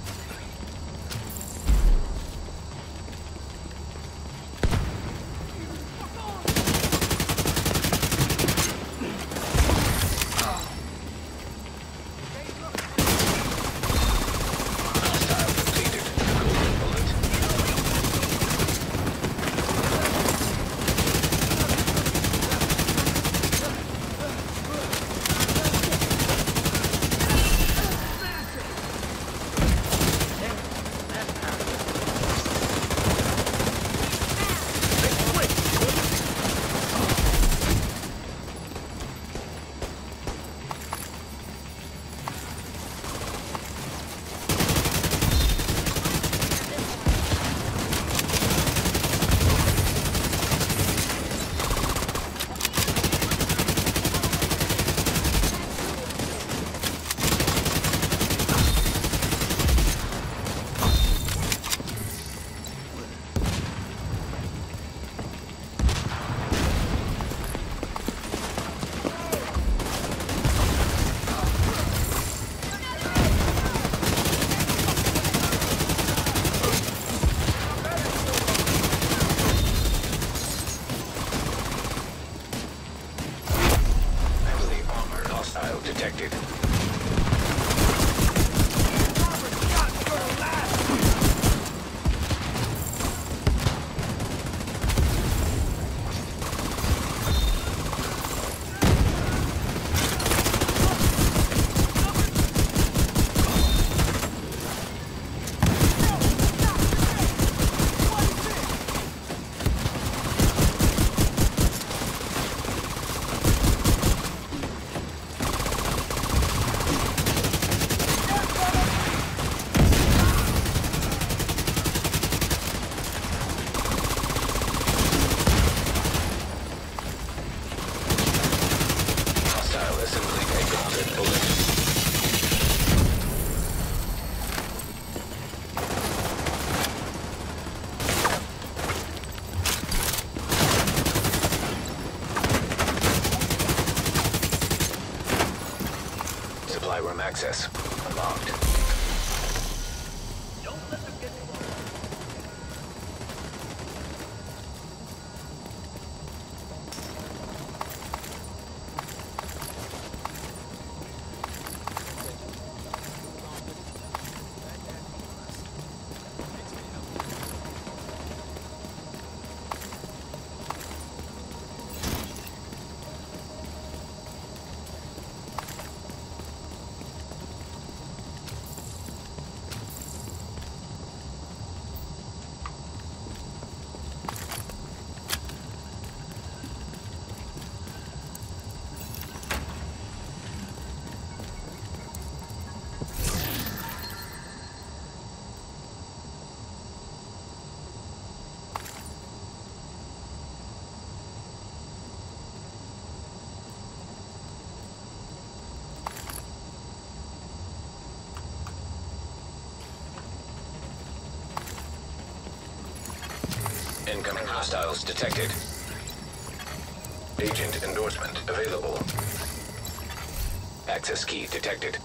Access. Incoming hostiles detected. Agent endorsement available. Access key detected.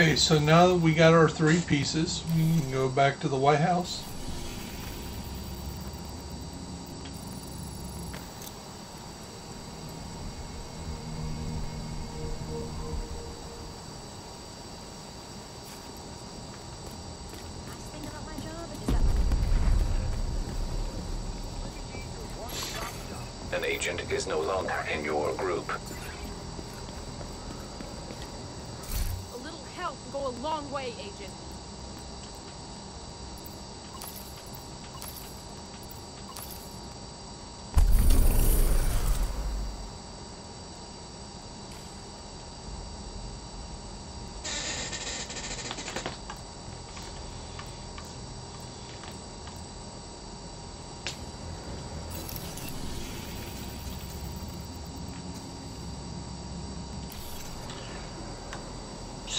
Okay, so now that we got our three pieces, we can go back to the White House. Nice thing about my job is that my An agent is no longer in your group. a little help will go a long way, Agent.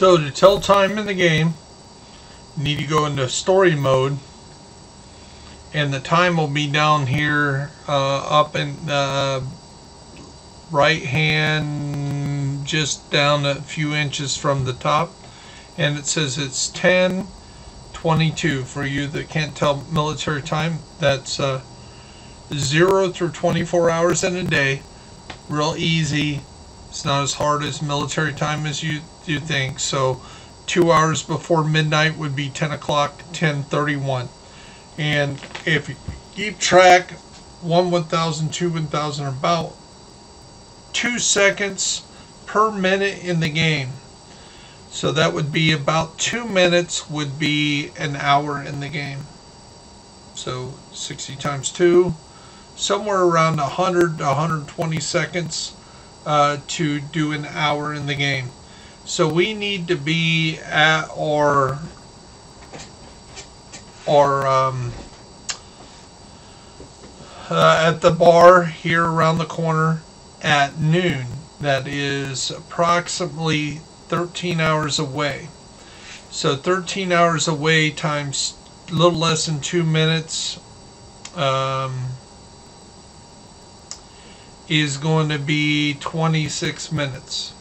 So to tell time in the game, you need to go into story mode, and the time will be down here, uh, up in the right hand, just down a few inches from the top, and it says it's 10 22 for you that can't tell military time. That's uh, zero through 24 hours in a day, real easy. It's not as hard as military time as you you think. So, two hours before midnight would be 10 o'clock, 10:31. And if you keep track, one 1,000, two 1,000, are about two seconds per minute in the game. So that would be about two minutes would be an hour in the game. So 60 times two, somewhere around 100 to 120 seconds uh, to do an hour in the game. So we need to be at our our um, uh, at the bar here around the corner at noon. That is approximately 13 hours away. So 13 hours away times a little less than two minutes um, is going to be 26 minutes.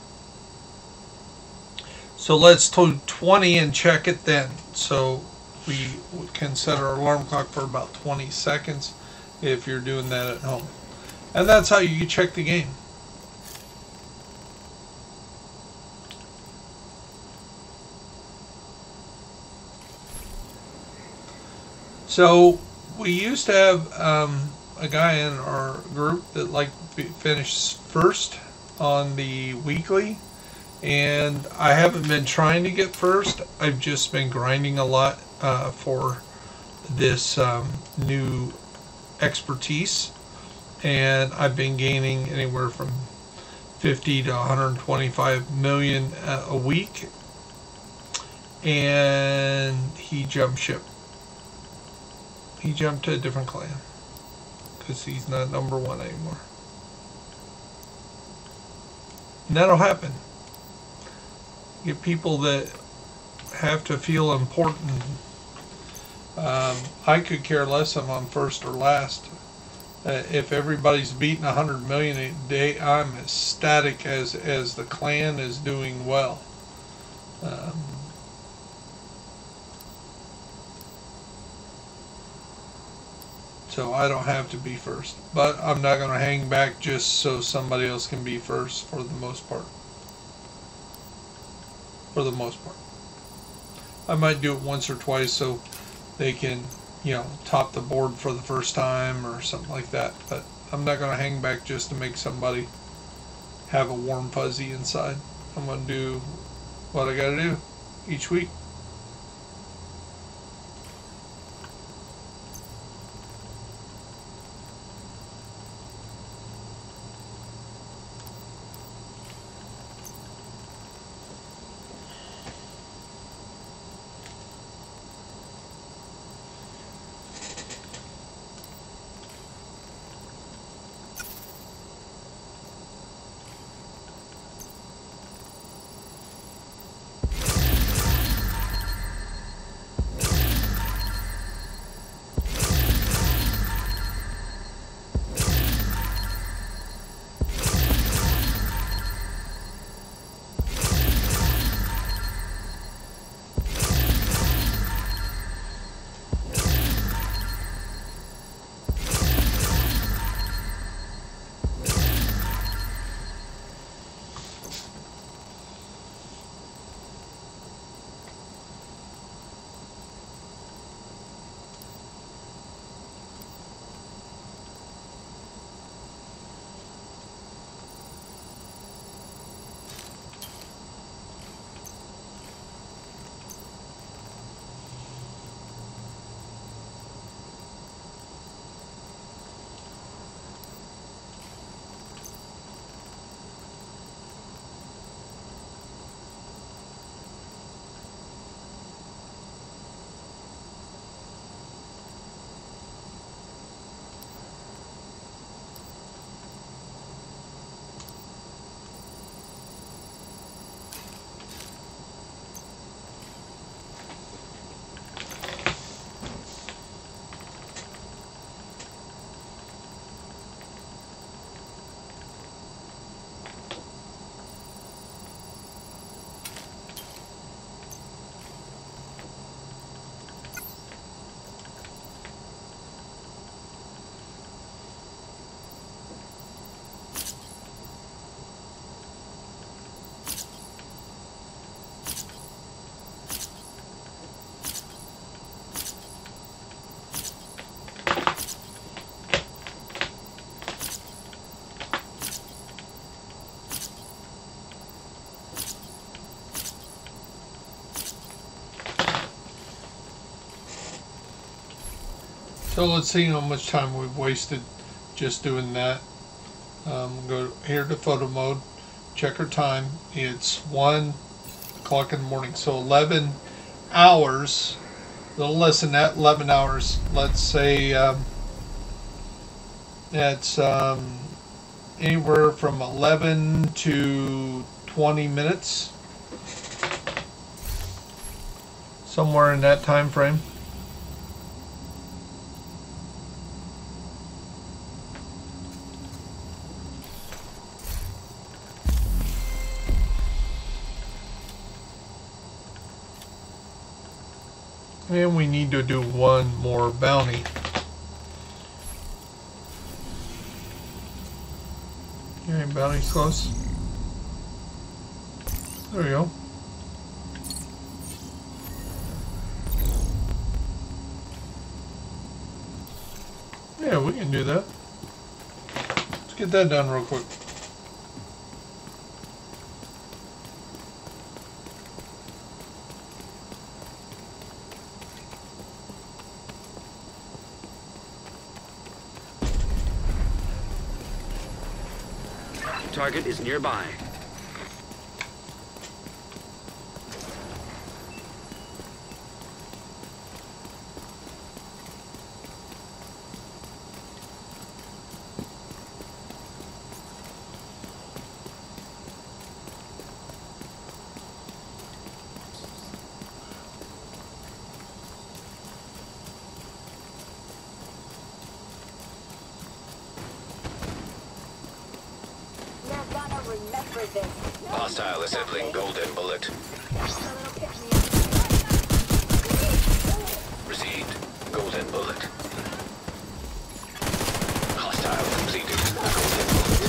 So let's do 20 and check it then. So we can set our alarm clock for about 20 seconds if you're doing that at home. And that's how you check the game. So we used to have um, a guy in our group that liked to finish first on the weekly and I haven't been trying to get first. I've just been grinding a lot uh, for this um, new expertise. And I've been gaining anywhere from 50 to 125 million uh, a week. And he jumped ship. He jumped to a different clan because he's not number one anymore. And that'll happen get people that have to feel important um, I could care less if I'm first or last uh, if everybody's beating 100 million a day I'm ecstatic as as the clan is doing well um, so I don't have to be first. But I'm not going to hang back just so somebody else can be first for the most part. For the most part. I might do it once or twice so they can, you know, top the board for the first time or something like that. But I'm not going to hang back just to make somebody have a warm fuzzy inside. I'm going to do what I got to do each week. So let's see how much time we've wasted just doing that. Um, go here to photo mode, check our time. It's 1 o'clock in the morning, so 11 hours, a little less than that, 11 hours. Let's say um, that's um, anywhere from 11 to 20 minutes. Somewhere in that time frame. To do one more bounty. Okay, bounty's close. There we go. Yeah, we can do that. Let's get that done real quick. Target is nearby. You're gonna remember this. Hostile assembling golden bullet. Received. Golden bullet. Hostile completed. Golden bullet.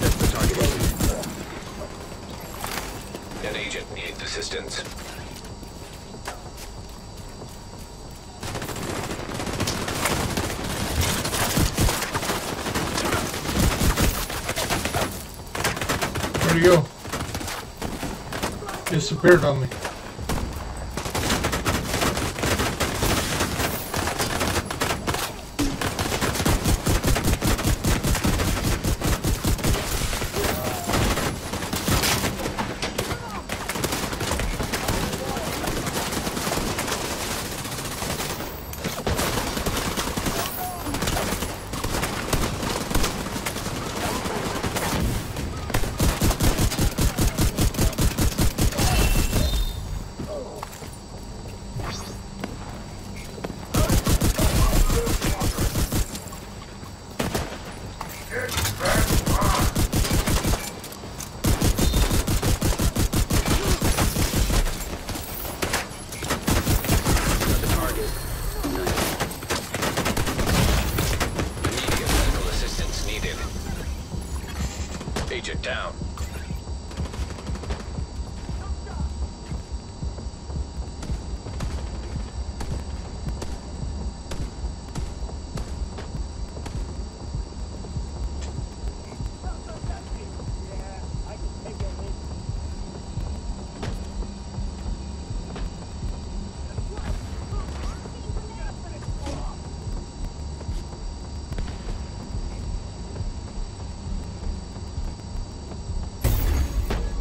That's the target area. An agent needs assistance. Where'd he go? Disappeared on me. Got the target. Nice. Immediate medical assistance needed. Agent down.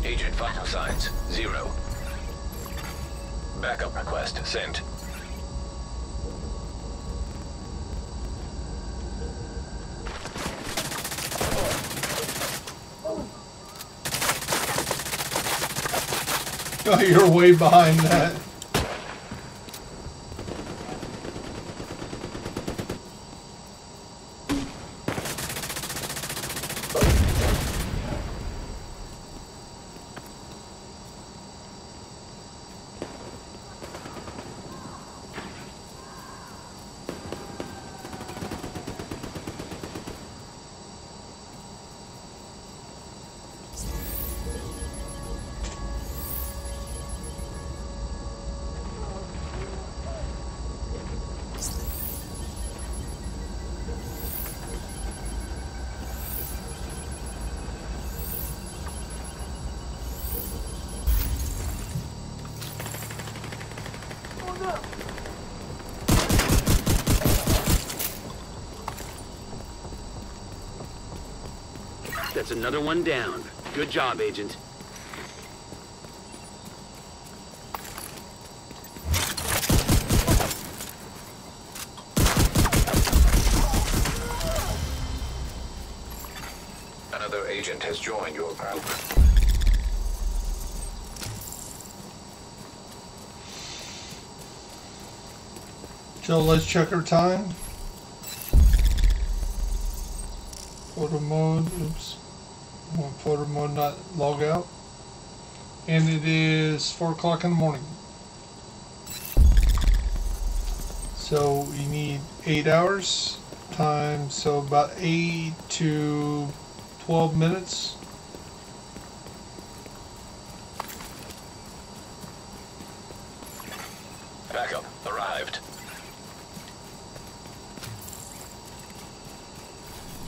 Agent vital signs, zero. Backup request sent. Oh, you're way behind that. That's another one down. Good job, Agent. Another agent has joined your group. So let's check our time. Photo mode, oops. Photo mode not log out. And it is 4 o'clock in the morning. So you need 8 hours time, so about 8 to 12 minutes. Backup arrived.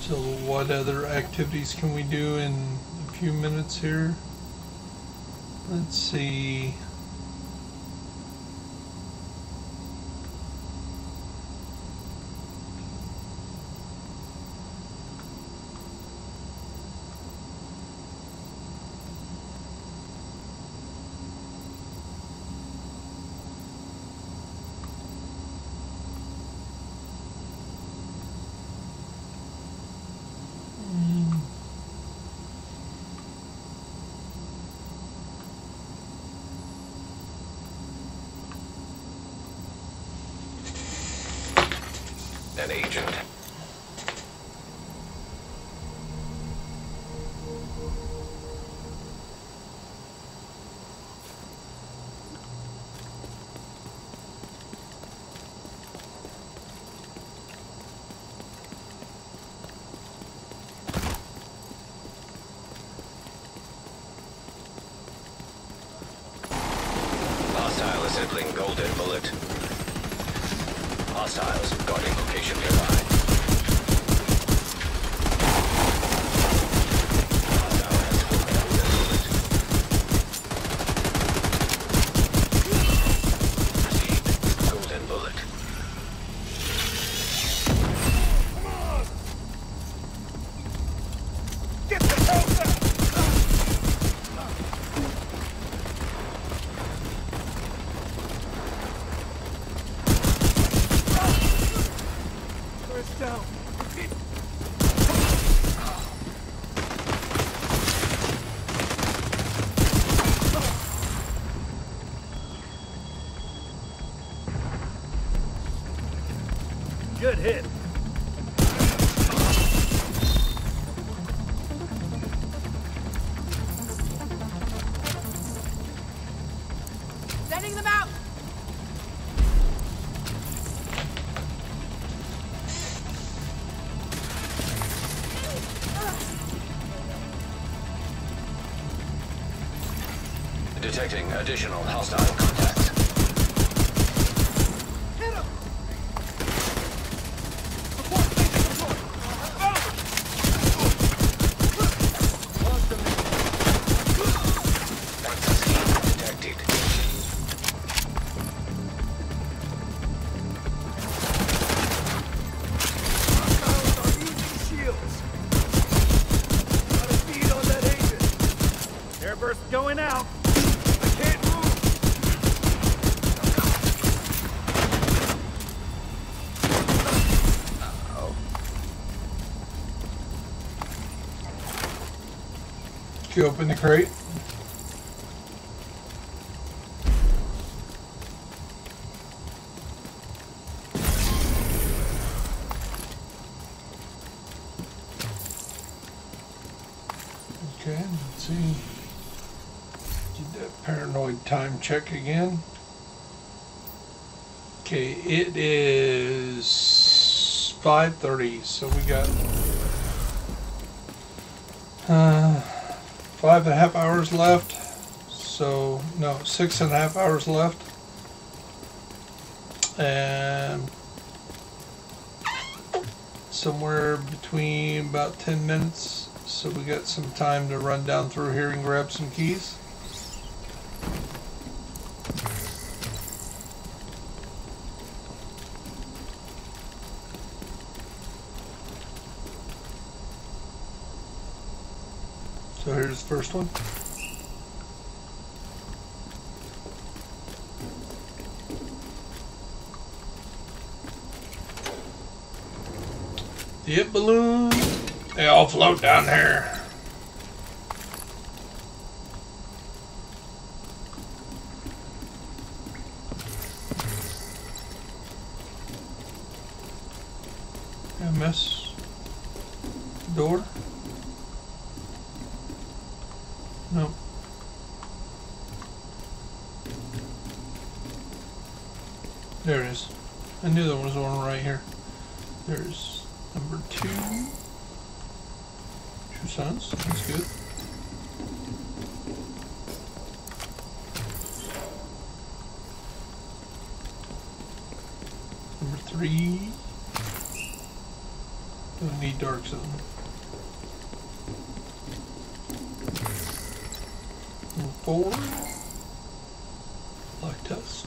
So what other activities can we do in few minutes here? Let's see. Detecting additional hostile open the crate? Okay, let's see. Did that paranoid time check again. Okay, it is 5.30, so we got uh, five and a half hours left. So, no, six and a half hours left. And somewhere between about 10 minutes. So we got some time to run down through here and grab some keys. So here's the first one. The hip balloon. They all float down there. MS door. Nope. There it is. I knew there was one right here. There's number two. True Sons. That's good. Number three. Don't need dark zone. Number four. Black tusk.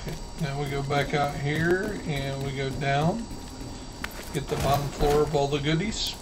Okay, now we go back out here and we go down. Get the bottom floor of all the goodies.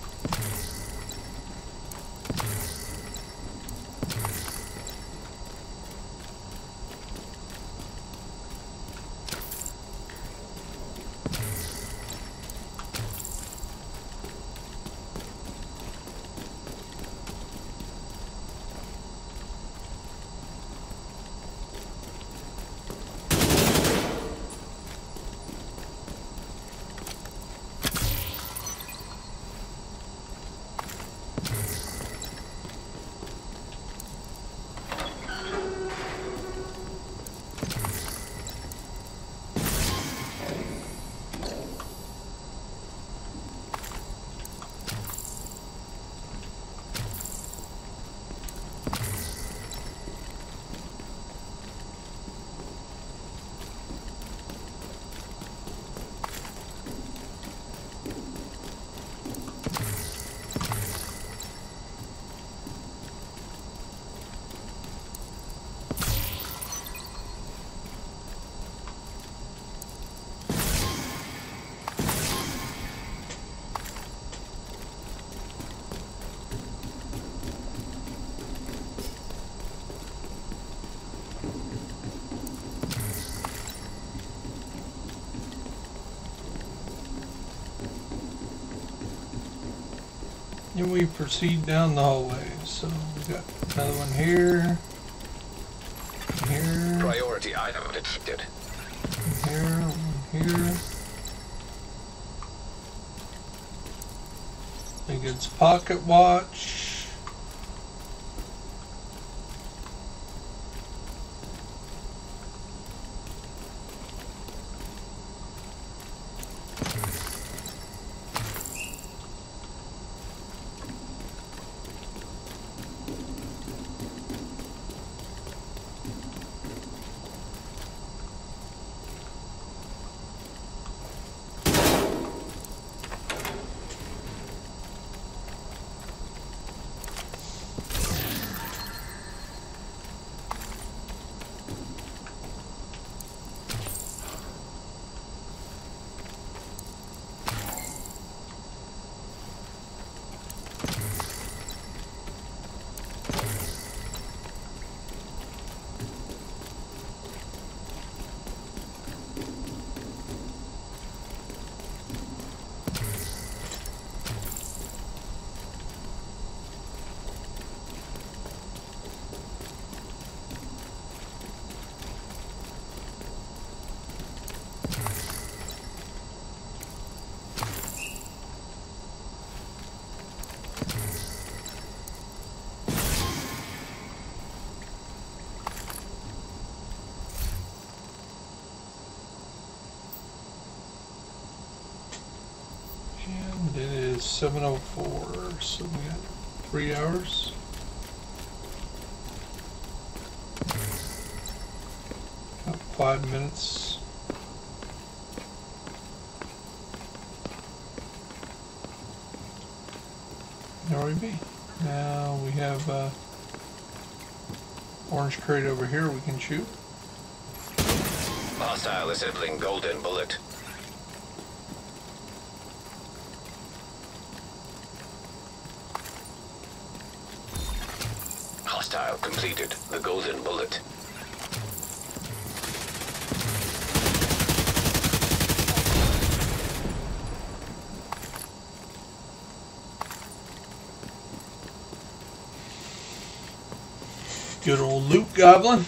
Then we proceed down the hallway. So we got another one here, here, Priority item detected. here, here. I think it's pocket watch. 7.04, so we got three hours. About five minutes. There we be. Now we have uh, orange crate over here we can shoot. Hostile assembling golden bullet. Loot goblin.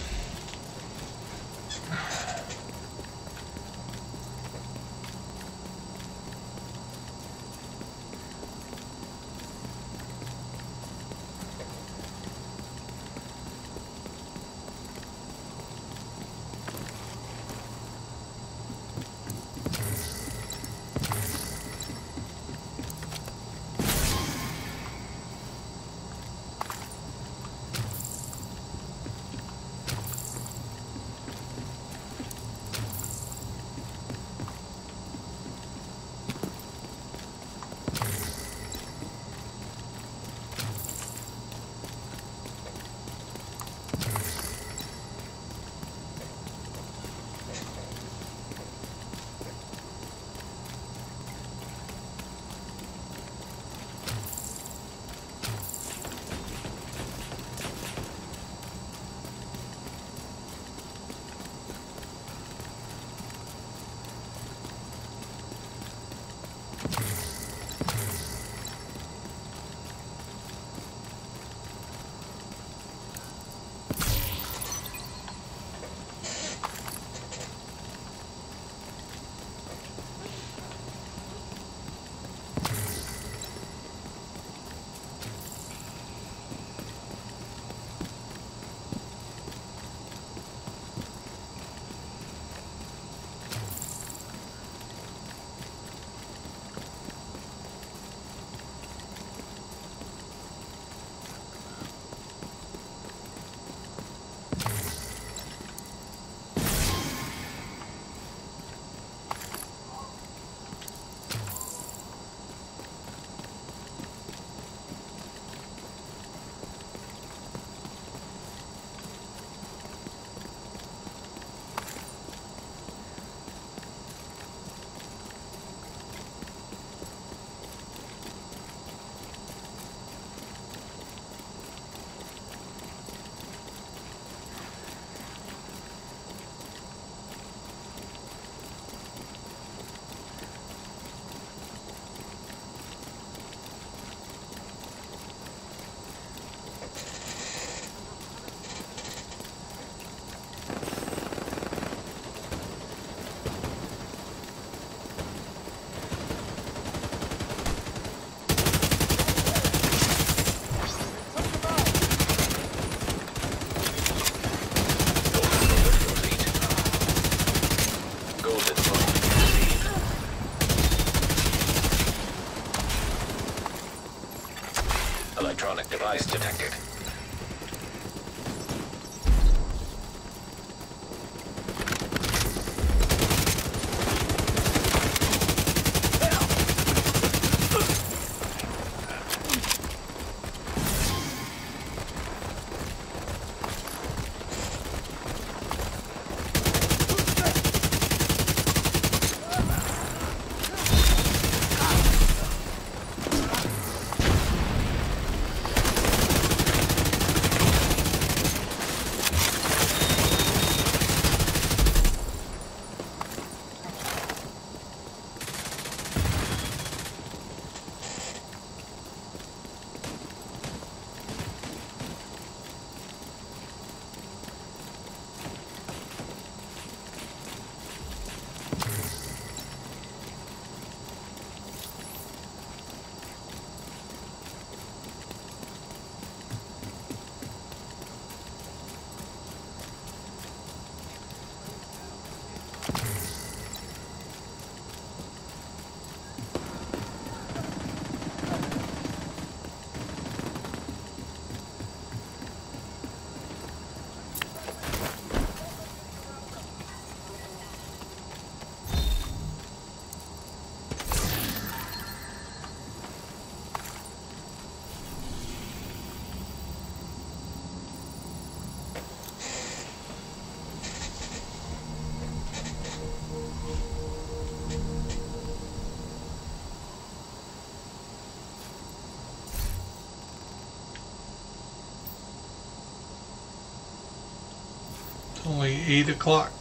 Only 8 o'clock.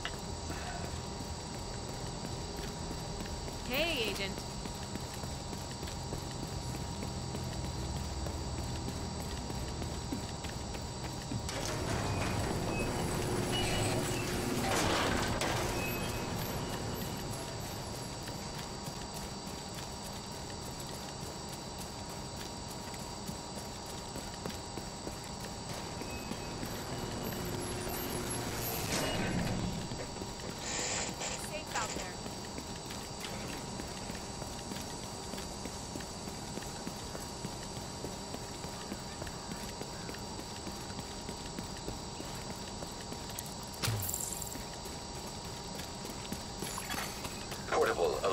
Hey, Agent. Safe out there. Portable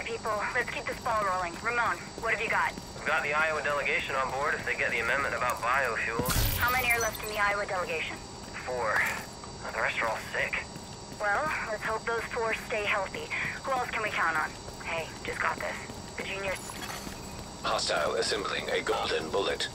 Okay, people, let's keep this ball rolling. Ramon, what have you got? We've got the Iowa delegation on board if they get the amendment about biofuels. How many are left in the Iowa delegation? Four. The rest are all sick. Well, let's hope those four stay healthy. Who else can we count on? Hey, just got this. The juniors. Hostile assembling a golden bullet.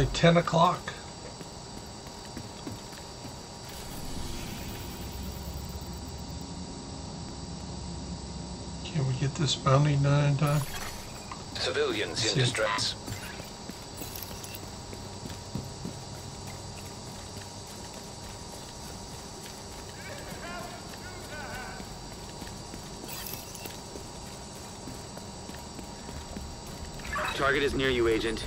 probably 10 o'clock. Can we get this bounty done in time? Civilians in distress. Target is near you, Agent.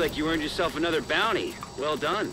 Looks like you earned yourself another bounty. Well done.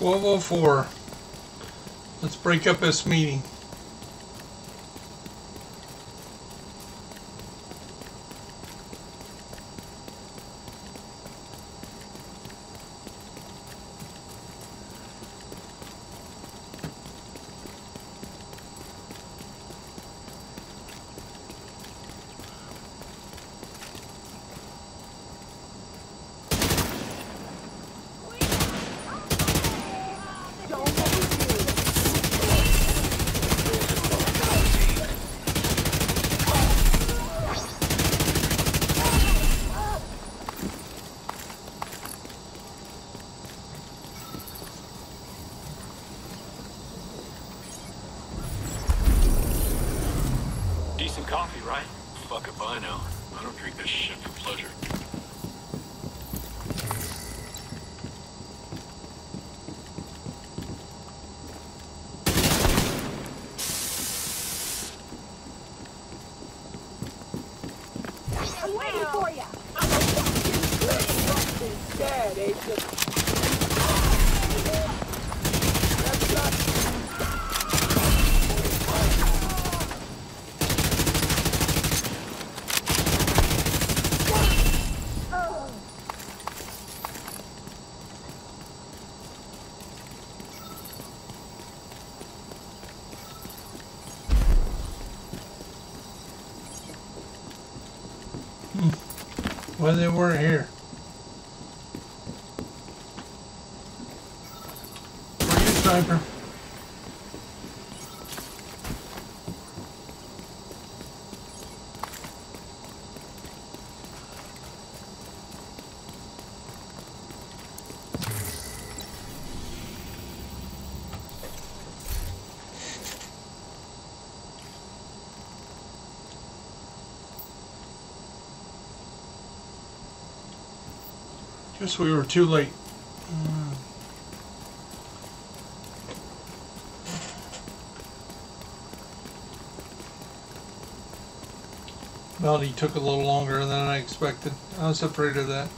1204. Let's break up this meeting. somewhere here. Guess we were too late. Uh, Melody took a little longer than I expected. I was afraid of that.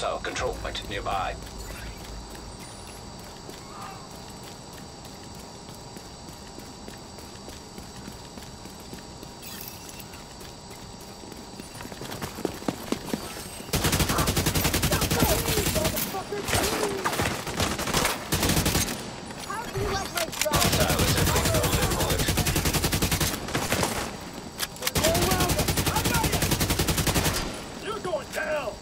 Hostile control point nearby. You're going down!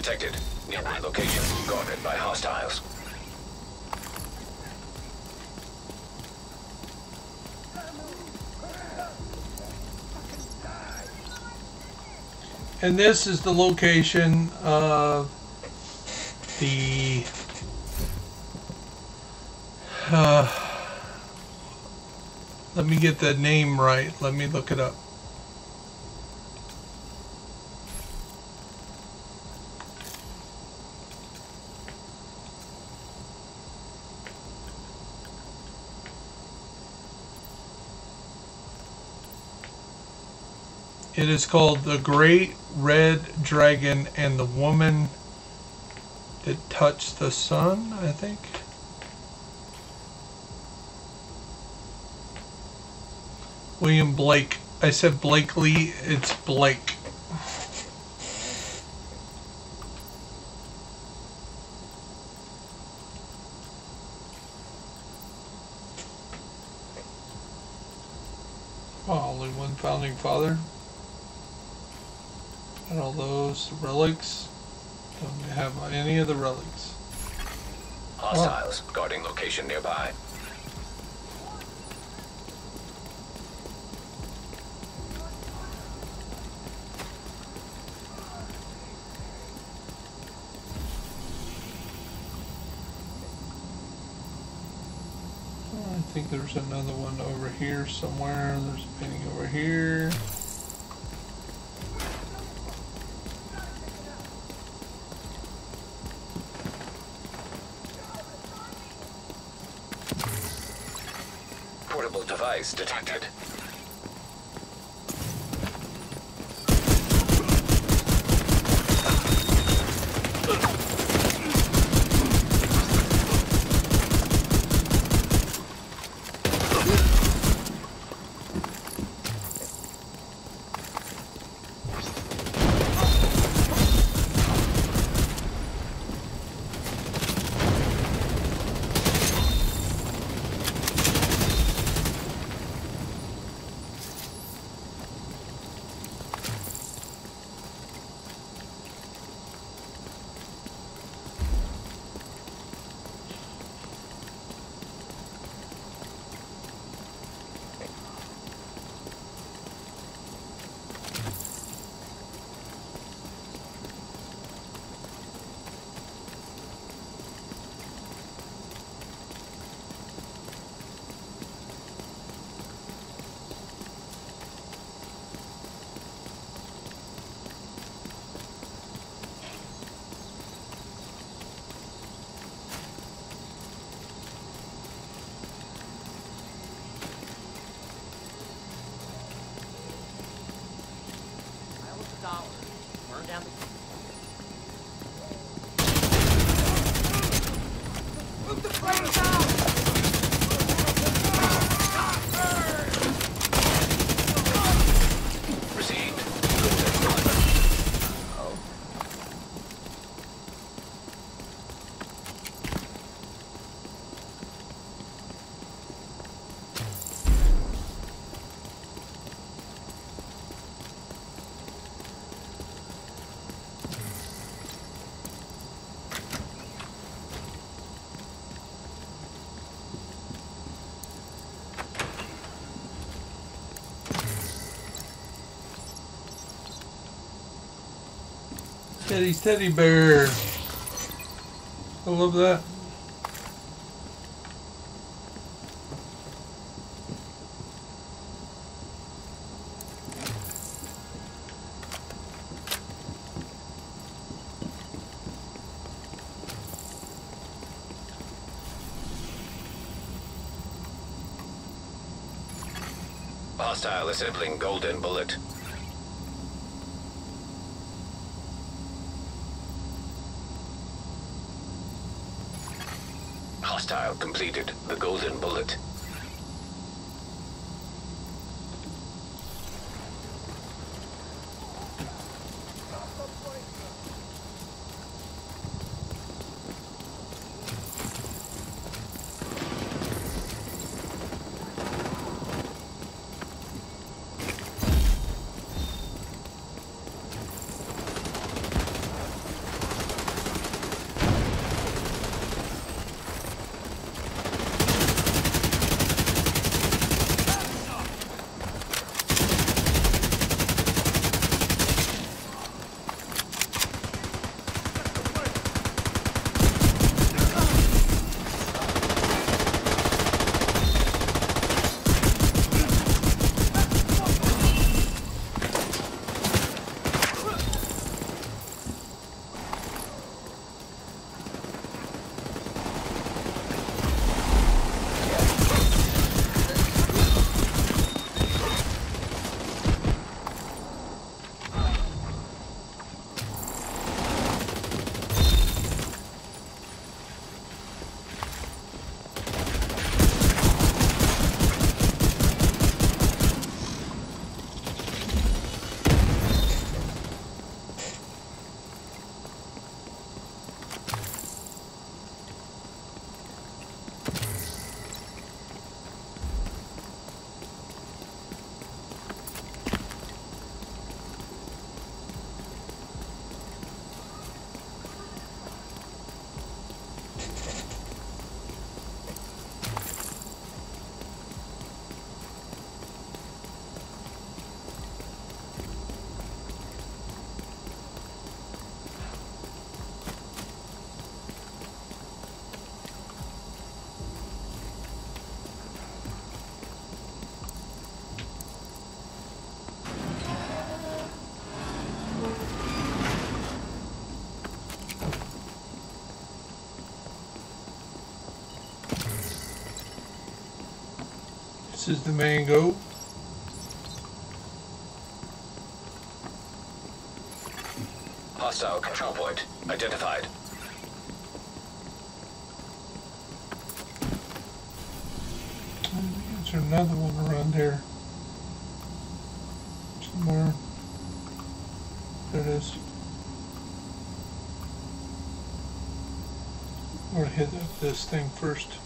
Detected. Nearby location. Guarded by hostiles. And this is the location of the uh, let me get the name right. Let me look it up. It is called The Great Red Dragon and the Woman That Touched the Sun, I think. William Blake. I said Blakely, it's Blake. Wow, only one founding father. And all those relics. Don't have any of the relics. Hostiles. Guarding location nearby. I think there's another one over here somewhere. There's a painting over here. Device detected. Teddy's teddy bear. I love that. Hostile assembling golden bullet. Hostile completed the golden bullet. is the mango. Hostile control point identified. There's another one around there? Somewhere. There it is. I'm gonna hit this thing first.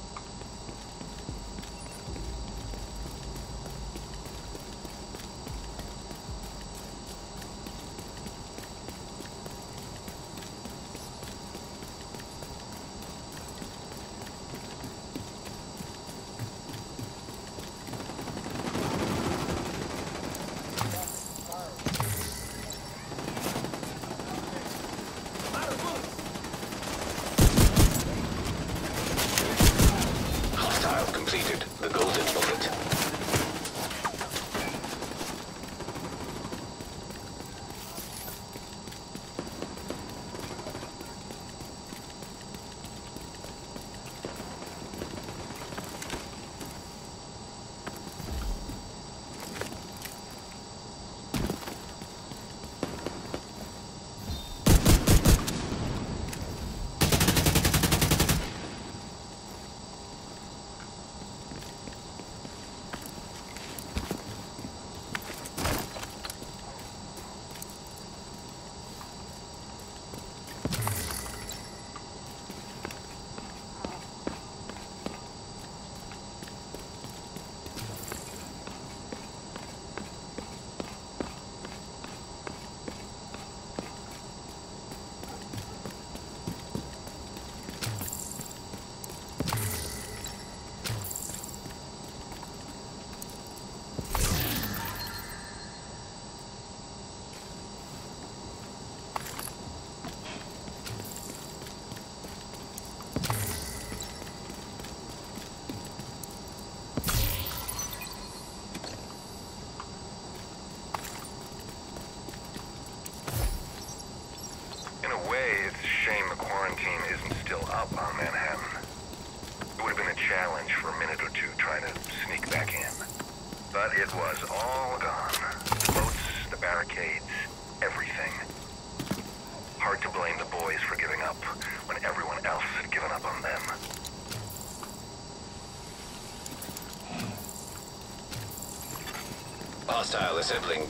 sibling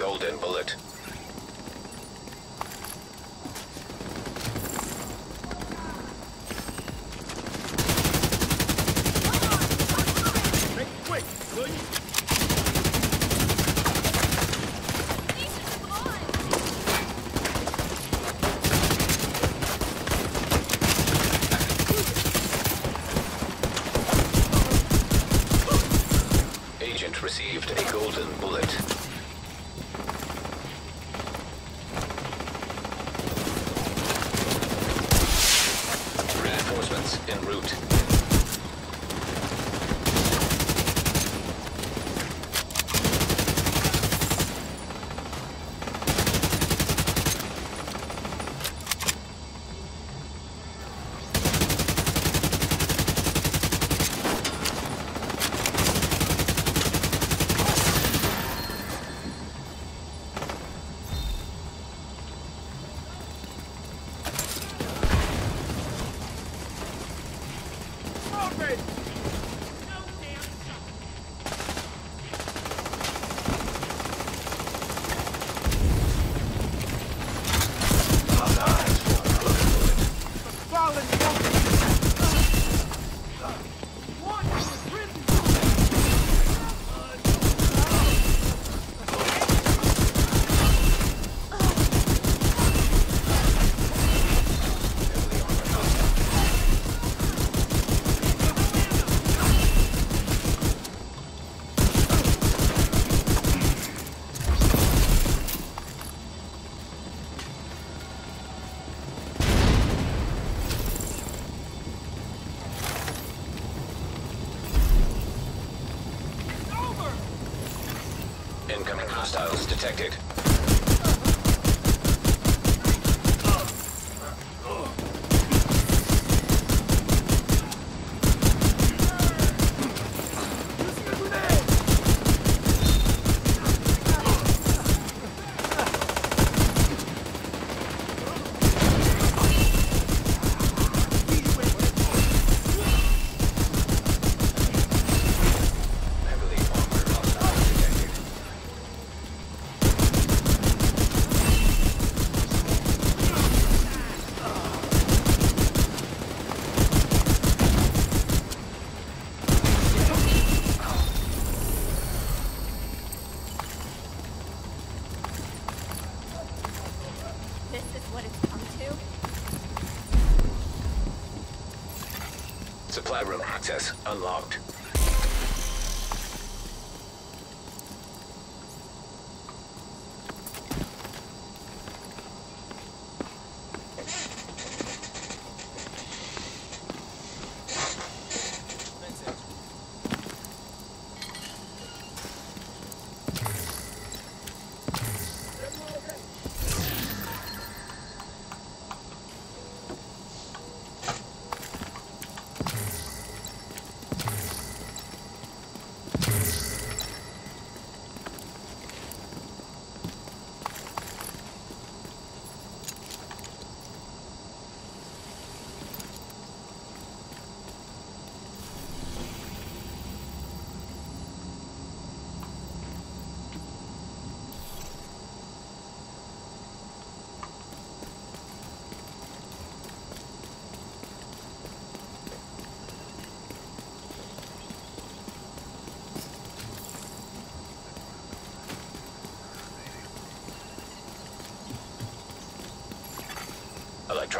detected. Access unlocked.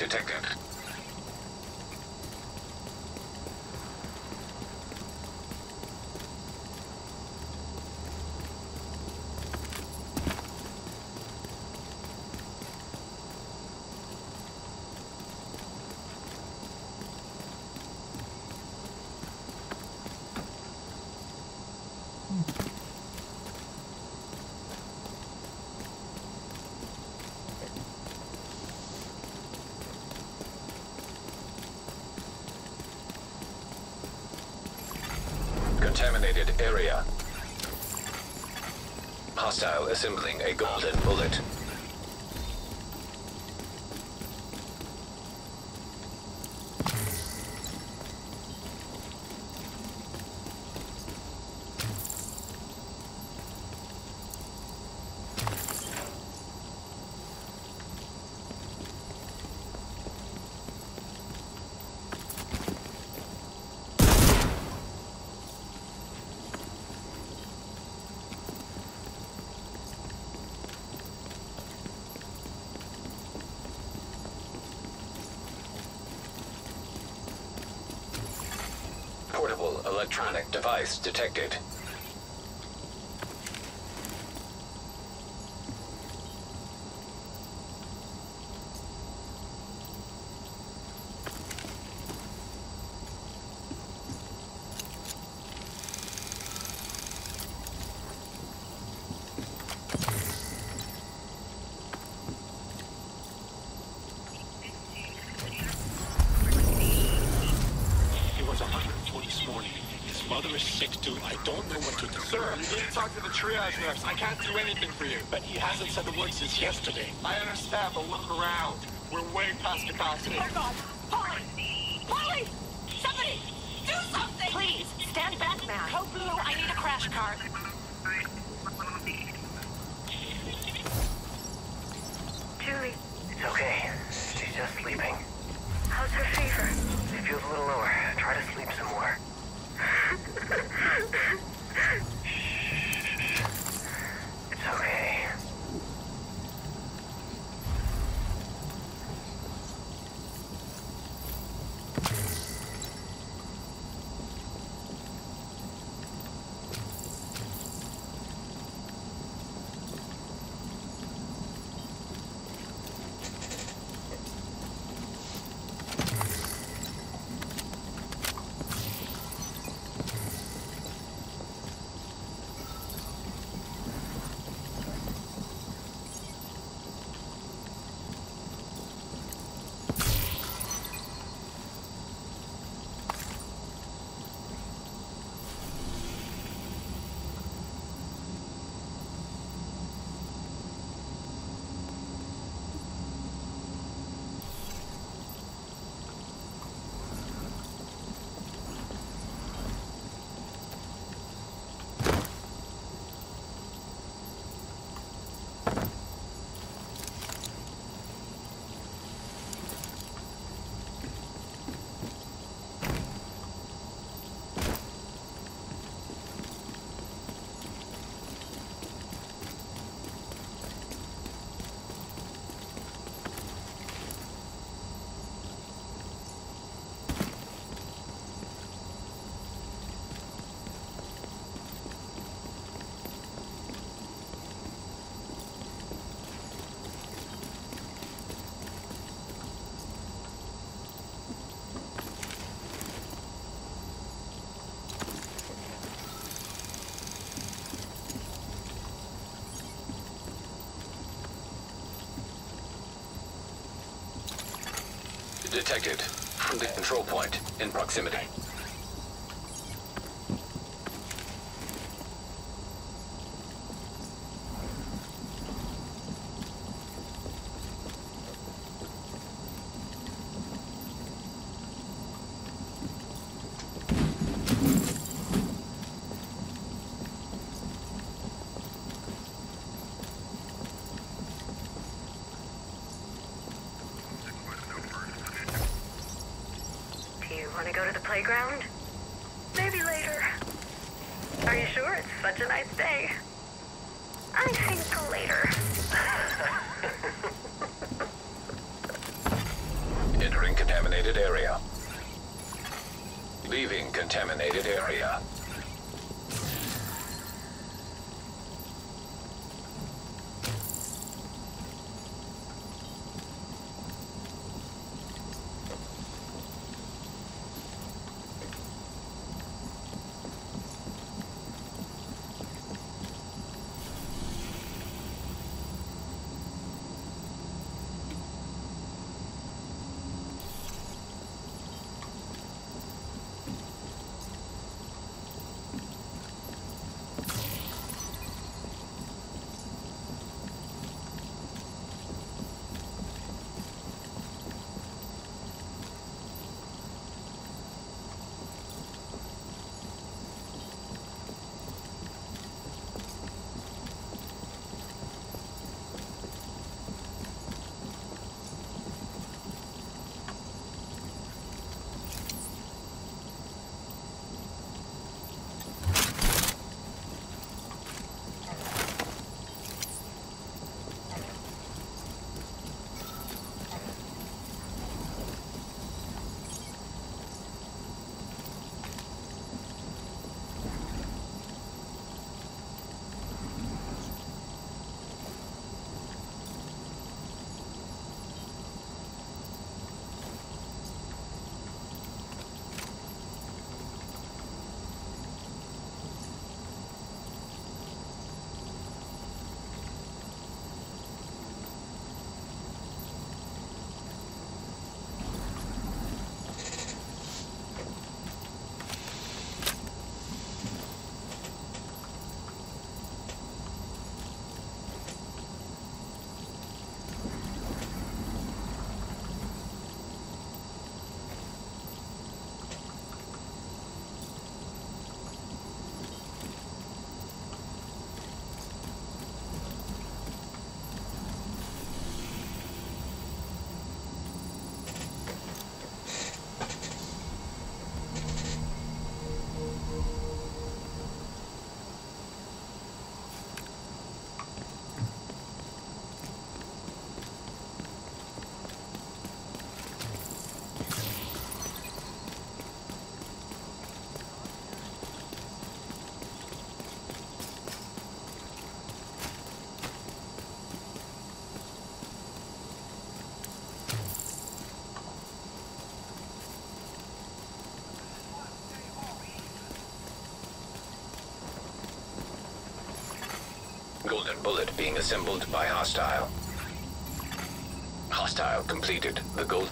detected. Contaminated area. Hostile assembling a golden bullet. Portable electronic device detected. He was 140 this morning. His mother is sick too. I don't know what to do. Sir, you need to talk to the triage nurse. I can't do anything for you. But he hasn't said a word since yesterday. I understand, but look around. We're way past capacity. Oh God! Polly! Polly! Somebody! Do something! Please, stand back now. Code Blue, I need a crash cart. detected from the control point in proximity. area. bullet being assembled by hostile. Hostile completed. The gold...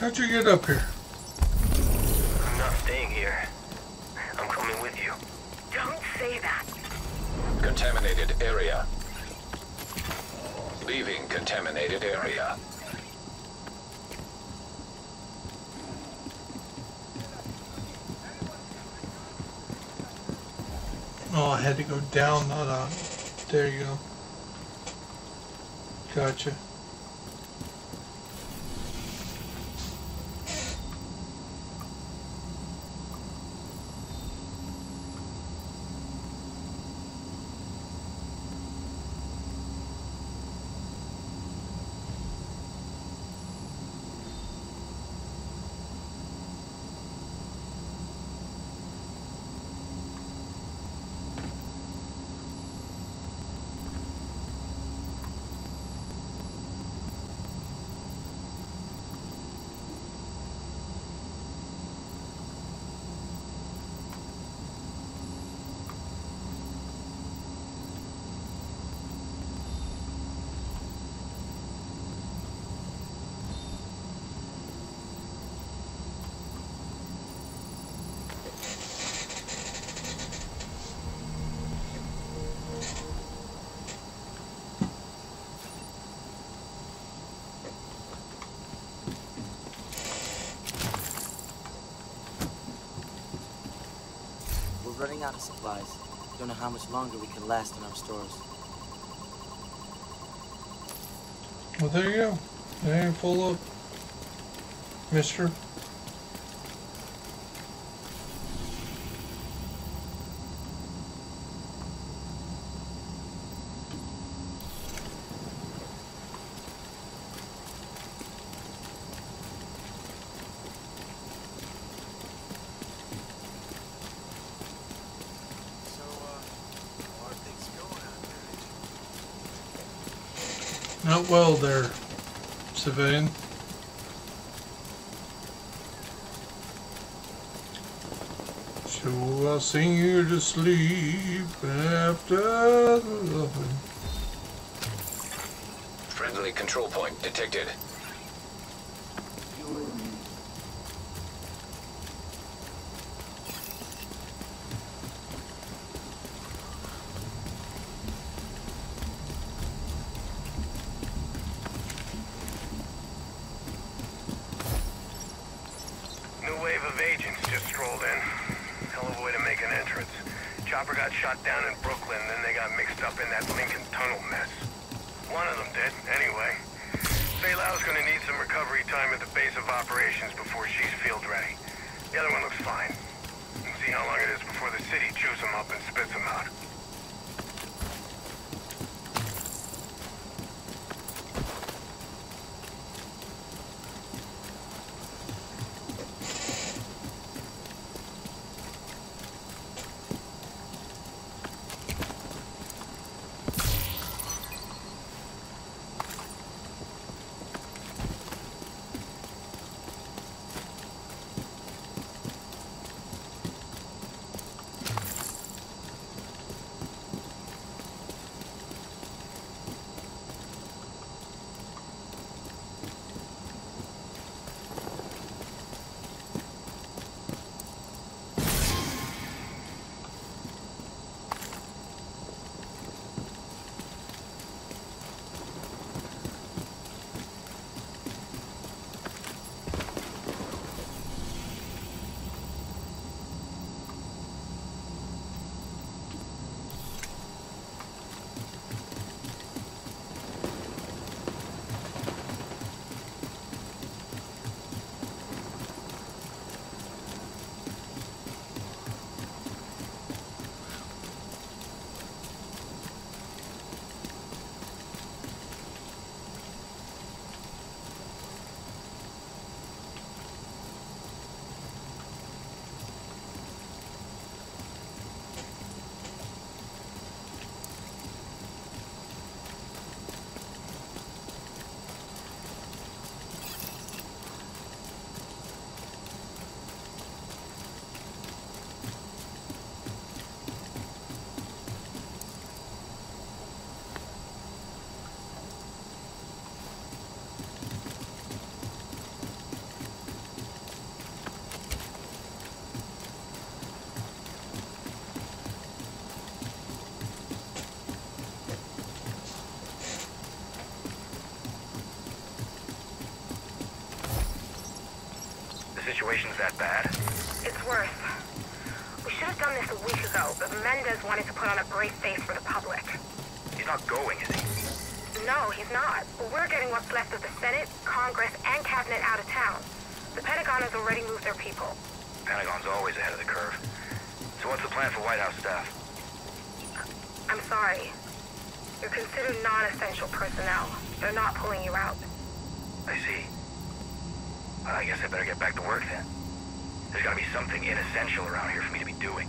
How'd you get up here? Running out of supplies. Don't know how much longer we can last in our stores. Well, there you go. There, you pull up, Mister. So, uh, how are things going out there? Not well there, civilian. So I'll sing you to sleep after the loving. Friendly control point detected. Situation's that bad? It's worse. We should have done this a week ago, but Mendez wanted to put on a brave face for the public. He's not going, is he? No, he's not. We're getting what's left of the Senate, Congress, and Cabinet out of town. The Pentagon has already moved their people. Pentagon's always ahead of the curve. So what's the plan for White House staff? I'm sorry. You're considered non-essential personnel. They're not pulling you out. I guess I better get back to work then. There's gotta be something inessential around here for me to be doing.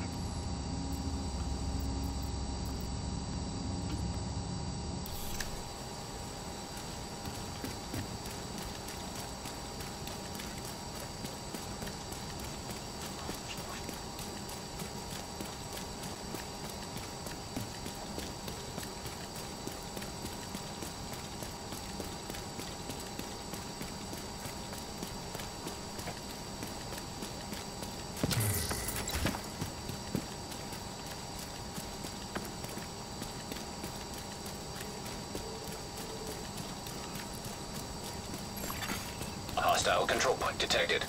Hostile control point detected.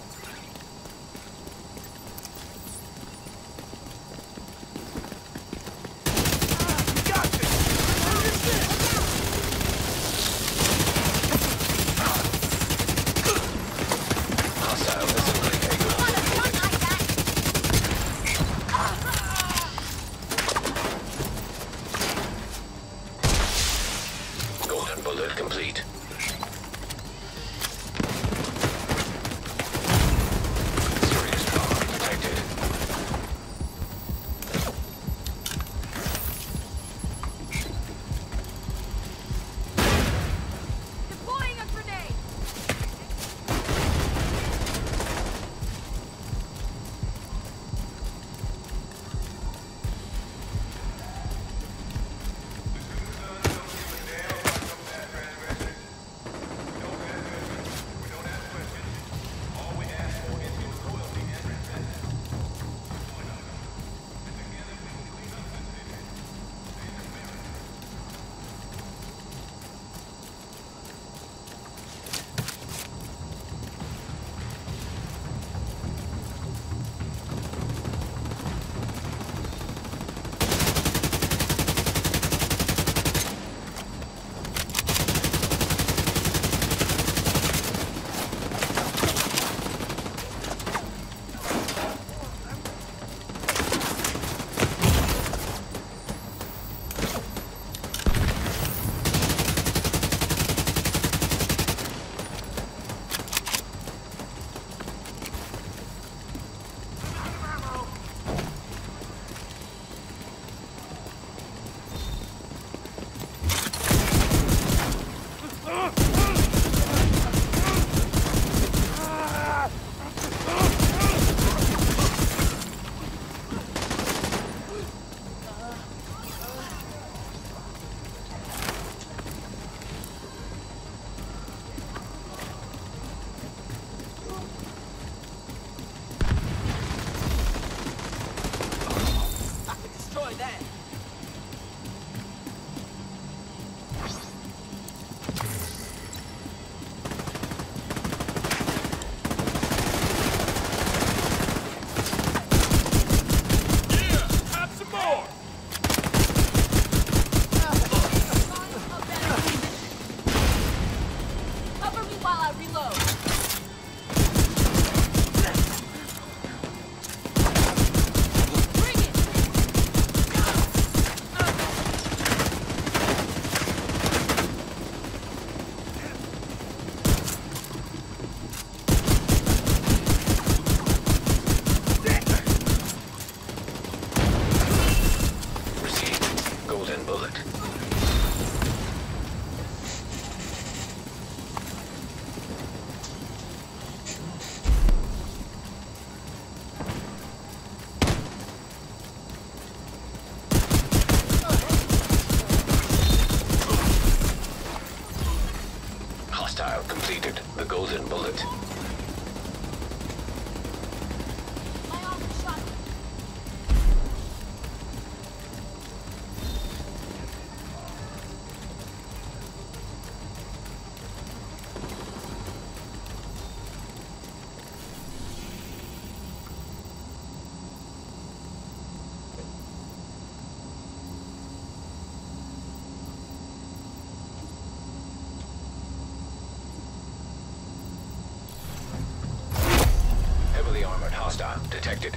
Hostile detected.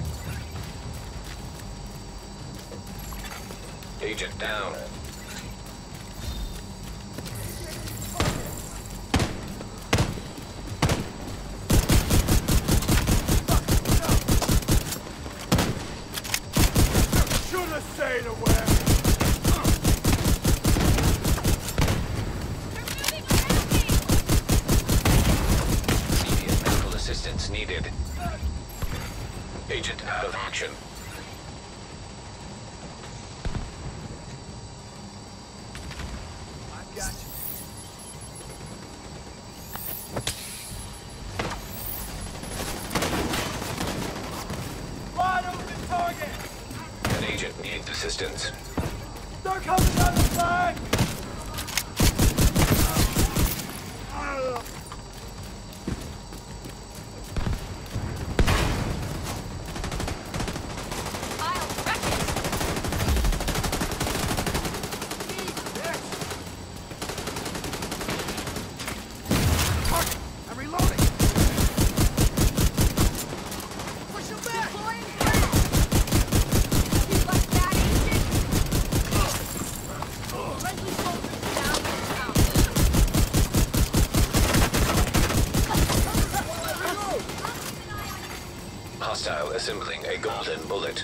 Agent down. Should have stayed away! Immediate medical assistance needed. Agent out of action. I got you. Wide open target! An agent needs assistance. They're coming down the flag! I'll wreck it! I'm reloading! Push him back! Deploying fast! You like that, agent? Hostile assembling a golden bullet.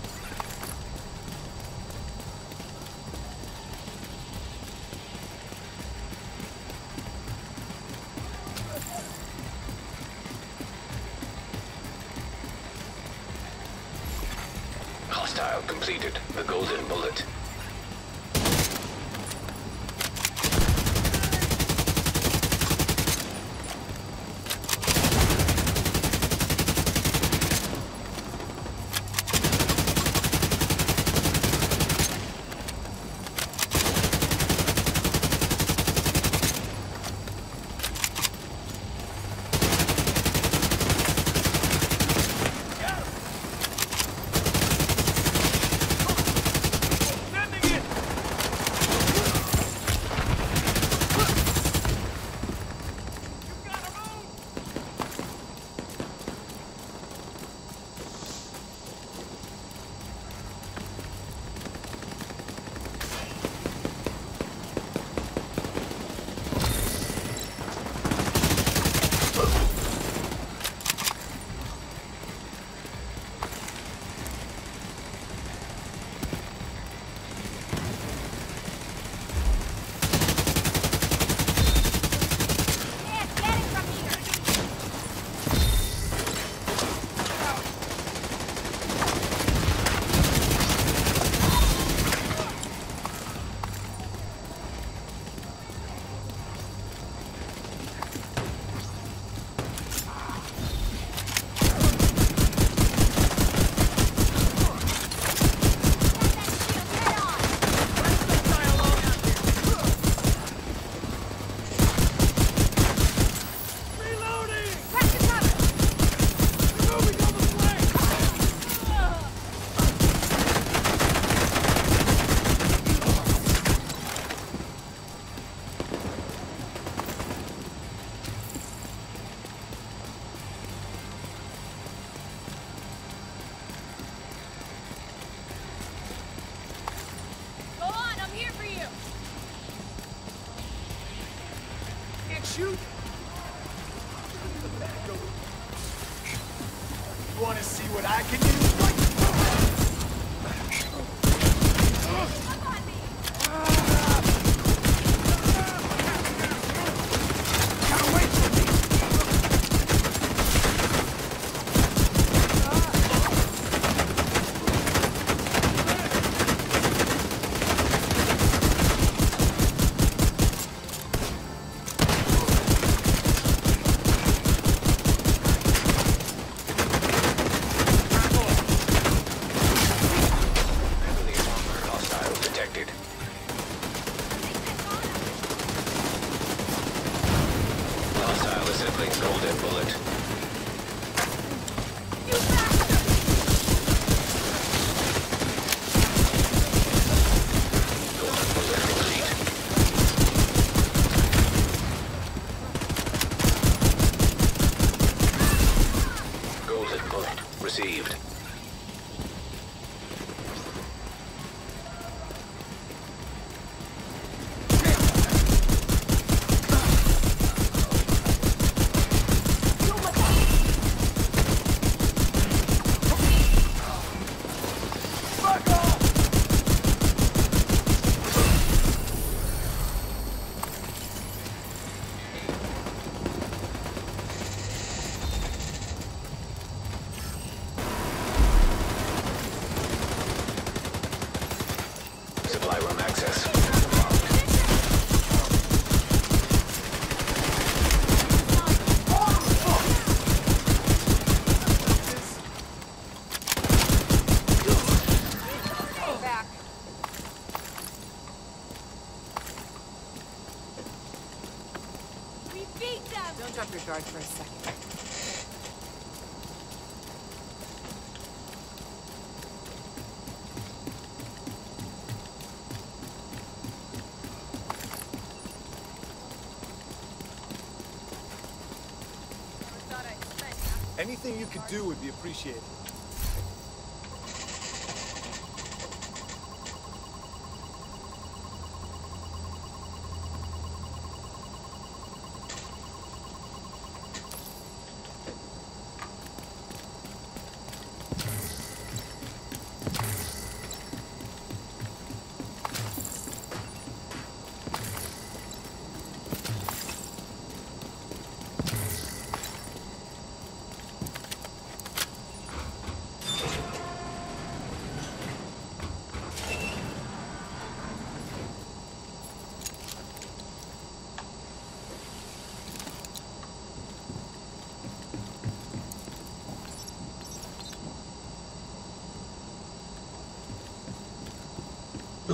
Anything you could do would be appreciated.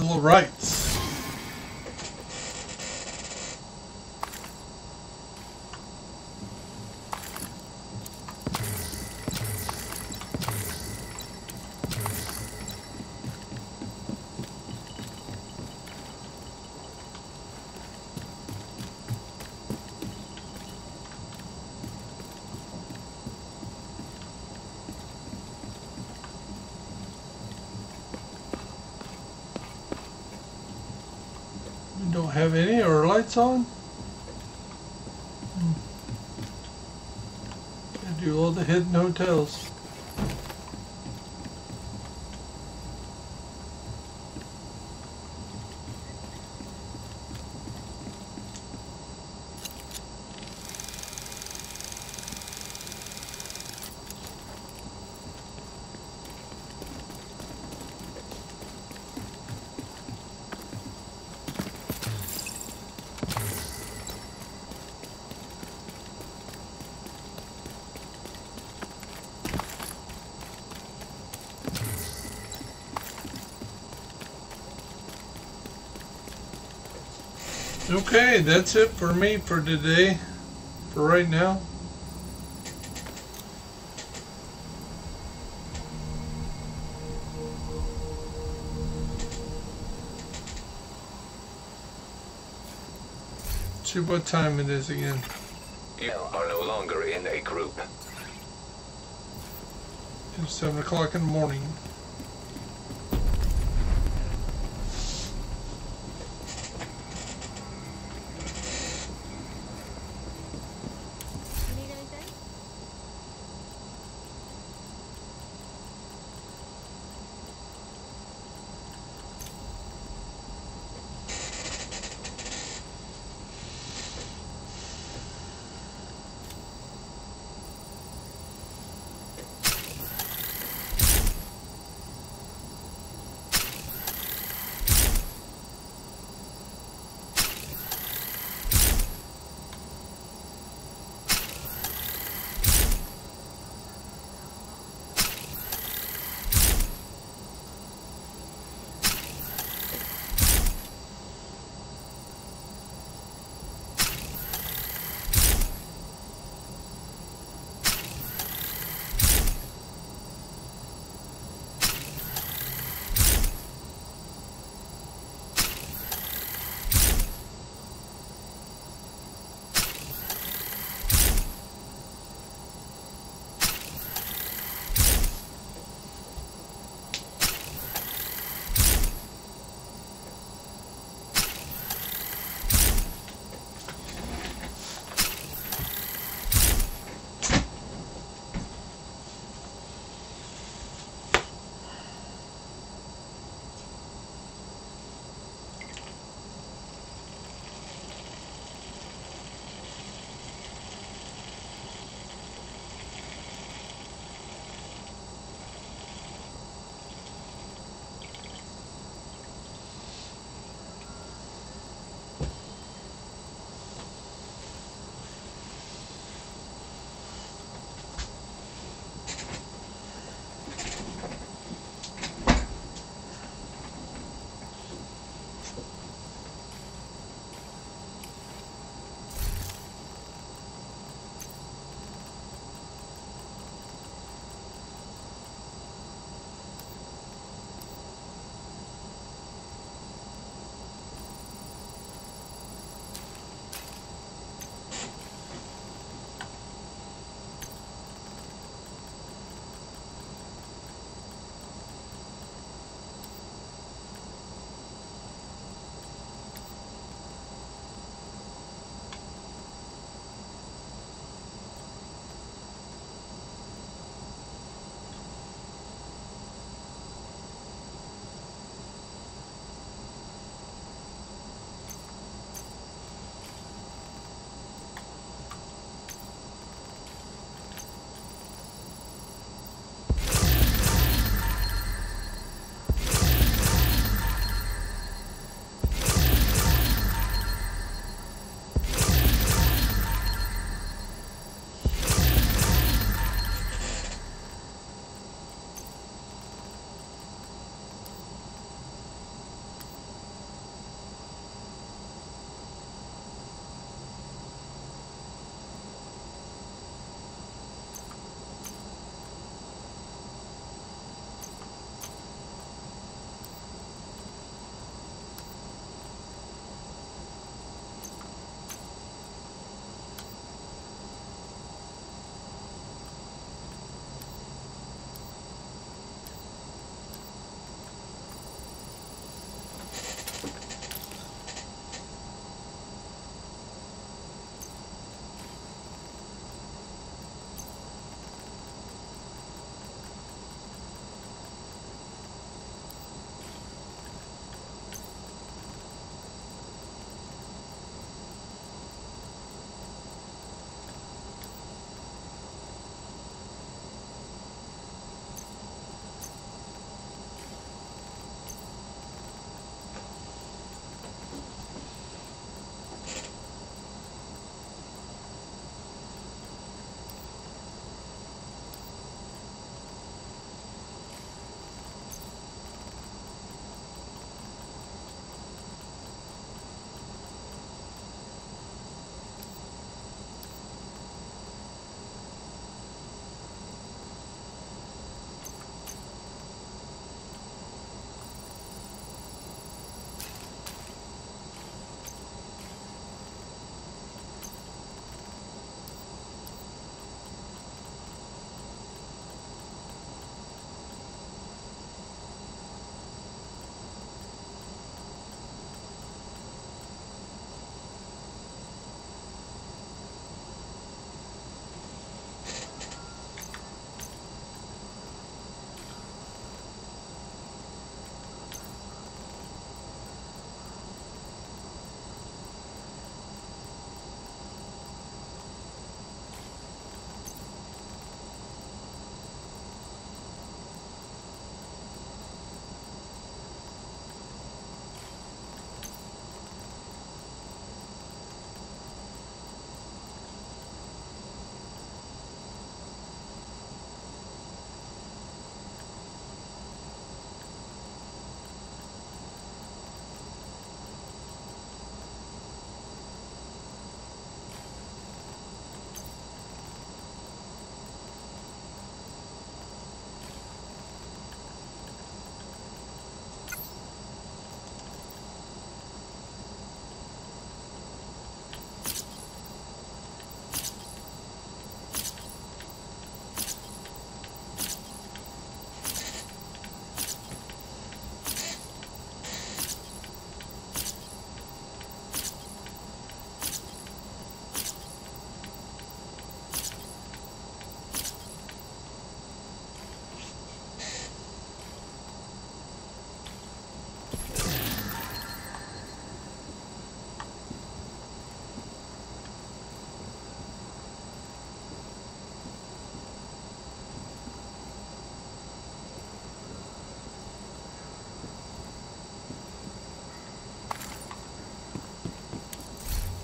Bill of Rights. We don't have any on. Hmm. Do all the hidden hotels. Okay, that's it for me for today. For right now. See what time it is again. You are no longer in a group. It's 7 o'clock in the morning.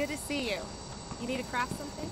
Good to see you. You need to craft something?